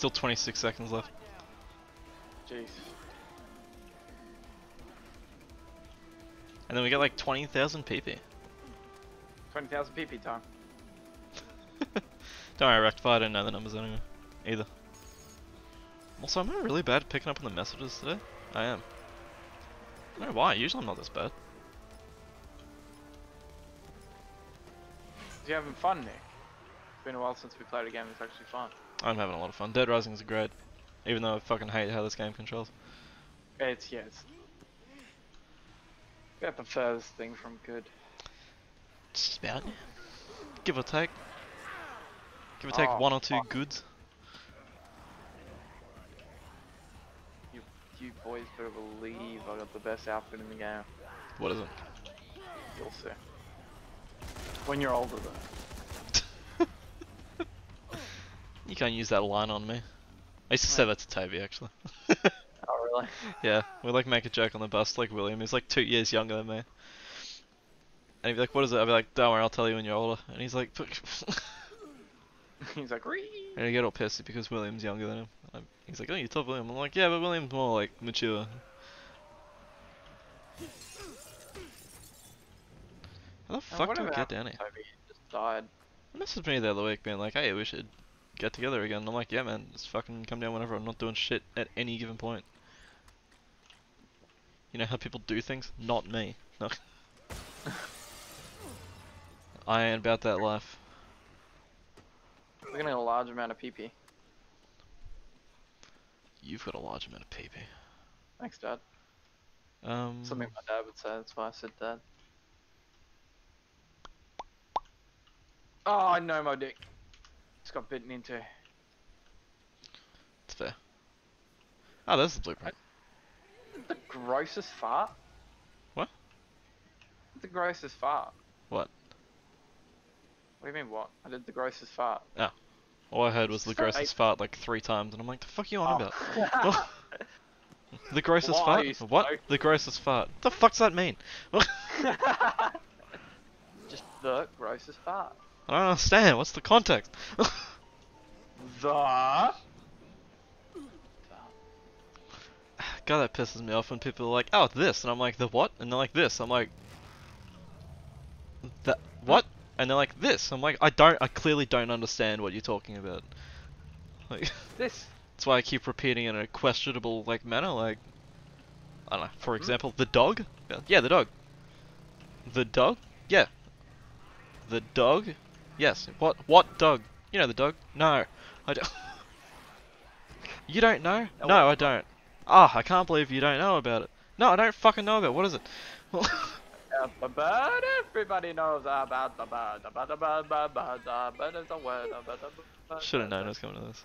Still 26 seconds left. Jeez. And then we got like 20,000 PP. 20,000 PP time. Don't worry, Rectify, I don't know the numbers anyway. Either. Also, am I really bad at picking up on the messages today? I am. I don't know why, usually I'm not this bad. You having fun, Nick? It's been a while since we played a game that's actually fun. I'm having a lot of fun. Dead Rising is great. Even though I fucking hate how this game controls. It's, yeah, it's... The furthest thing from good. Just about. Give or take. Give or take Oh, one or two fuck. goods. You, you boys better believe I got the best outfit in the game. What is it? You'll see. When you're older, though. You can't use that line on me. I used to say that to Toby actually. Oh, really? yeah, we like make a joke on the bus like William. He's like two years younger than me. And he'd be like, "What is it?" I'd be like, "Don't worry, I'll tell you when you're older." And he's like, He's like, Ree! and he get all pissy because William's younger than him. I'm, he's like, "Oh, you told William." I'm like, "Yeah, but William's more like mature." How the fuck do I get down here? Toby just died. He messaged me the other week being like, hey, we should get together again. And I'm like, yeah, man, just fucking come down whenever. I'm not doing shit at any given point. You know how people do things? Not me. No. I ain't about that life. We're gonna get a large amount of PP. You've got a large amount of PP. Thanks, Dad. Um, Something my dad would say, that's why I said Dad. Oh, I know my dick. Just got bitten into. it's fair. Oh, there's the blueprint. The grossest fart? What? The grossest fart. What? What do you mean, what? I did the grossest fart. Yeah. All I heard was the It's grossest fart like three times, and I'm like, the fuck are you on about? Oh. The grossest Why, fart? What? The grossest fart? What the fuck does that mean? Just the grossest fart. I don't understand. What's the context? The. God, that pisses me off when people are like, "Oh, this," and I'm like, "The what?" And they're like, "This." I'm like, "That what?" And they're like, "This." I'm like, "I don't. I clearly don't understand what you're talking about." Like, This. that's why I keep repeating in a questionable like manner. Like, I don't know. For hmm? example, the dog. Yeah, the dog. The dog. Yeah. The dog. Yes. What? What dog? You know the dog? No, I don't. you don't know? Uh, No, I don't. Ah, I can't believe you don't know about it. No, I don't fucking know about it. What is it? Uh, the bird, everybody knows about the bird. The bird, the bird, bird, bird, the bird is a word. the the Should have known it was coming to this.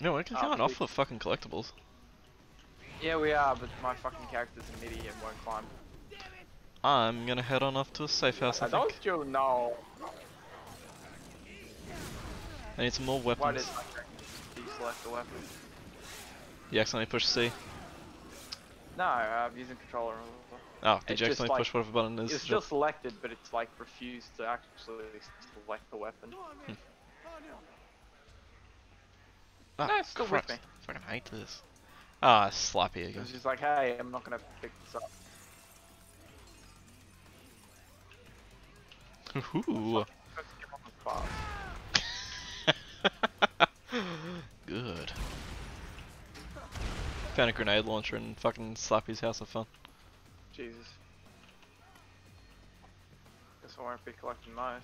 No, we're Oh, going off for fucking collectibles. Yeah, we are, but my fucking character's an idiot and won't climb. I'm gonna head on off to a safe house. I think. Don't you know? I need some more Why weapons. did my character deselect the weapon? You accidentally pushed C. No, uh, I'm using controller. Oh, did It's you accidentally like- push whatever button it is? It's to still drop? selected, but it's like refused to actually select the weapon. Ah, no, it's still with me. I fucking hate this. Ah, slappy It again. was just like, hey, I'm not gonna pick this up. Ooh. Let's get on the fast. Good. Found a grenade launcher in fucking Slappy's House of Fun. Jesus. Guess I won't be collecting those.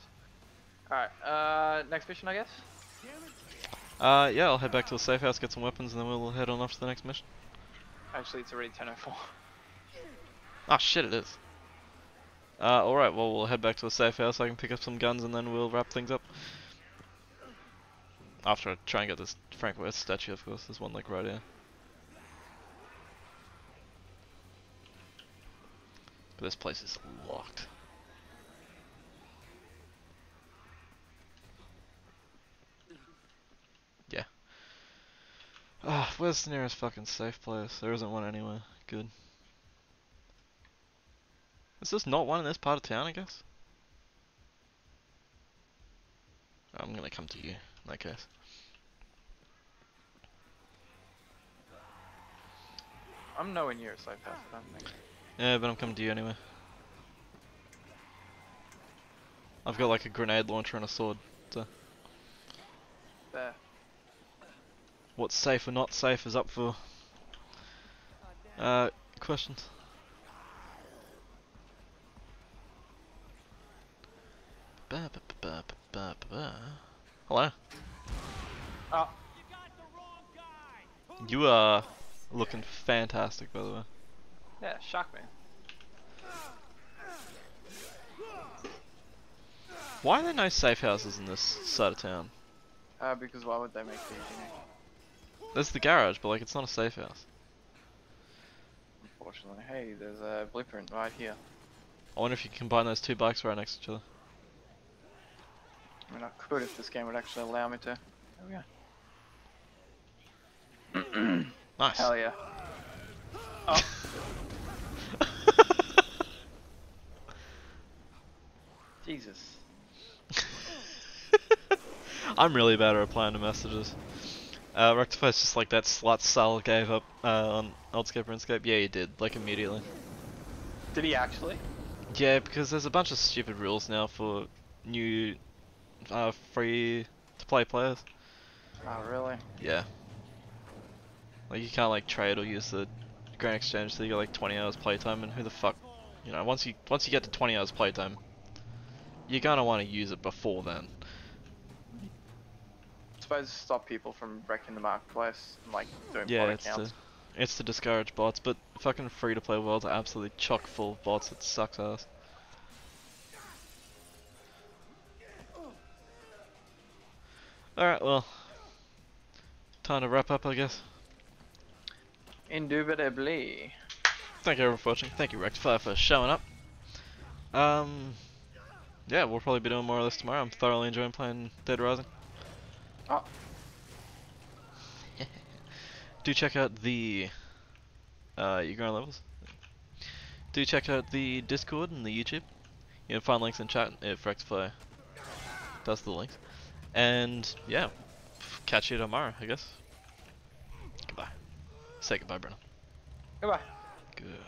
Alright, uh, next mission, I guess? Uh, yeah, I'll head back to the safe house, get some weapons, and then we'll head on off to the next mission. Actually, it's already 10.04. Ah, shit, it is. Uh, alright, well, we'll head back to the safe house, I can pick up some guns, and then we'll wrap things up. After I try and get this Frank West statue, of course, there's one, like, right here. But this place is locked. Yeah. Ah, where's the nearest fucking safe place? There isn't one anywhere. Good. Is this not one in this part of town, I guess? I'm gonna come to you, in that case. I'm nowhere near a safe house, I don't think. Yeah, but I'm coming to you anyway. I've got like a grenade launcher and a sword. There. What's safe or not safe is up for uh questions. Hello. Oh, You are looking fantastic, by the way. yeah, shock me. Why are there no safe houses in this side of town? Uh, because why would they make these unique? There's the garage, but like it's not a safe house. Unfortunately. Hey, there's a blueprint right here. I wonder if you can combine those two bikes right next to each other. I mean, I could if this game would actually allow me to. There we go. Nice. Hell yeah. Oh, Jesus. I'm really bad at replying to messages. Uh, Rectify's just like that slut Sal gave up uh, on Oldscape RuneScape. Yeah, he did, like immediately. Did he actually? Yeah, because there's a bunch of stupid rules now for new uh, free to play players. Oh, really? Yeah. Like you can't like trade or use the Grand Exchange, so you got like 20 hours playtime, and who the fuck, you know, once you once you get to 20 hours playtime, you're gonna want to use it before then. suppose to stop people from wrecking the marketplace and like doing Yeah, bot it's to, it's to discourage bots, but fucking free to play worlds are absolutely chock full of bots. It sucks ass. Alright, well, time to wrap up, I guess. Indubitably. Thank you everyone for watching. Thank you Rectify for showing up. Um, yeah, we'll probably be doing more of this tomorrow. I'm thoroughly enjoying playing Dead Rising. Oh. Do check out the uh, you growing levels. Do check out the Discord and the YouTube. You can find links in chat if Rectify does the links. And yeah, catch you tomorrow, I guess. Goodbye. Say goodbye, Brennan. Goodbye. Good.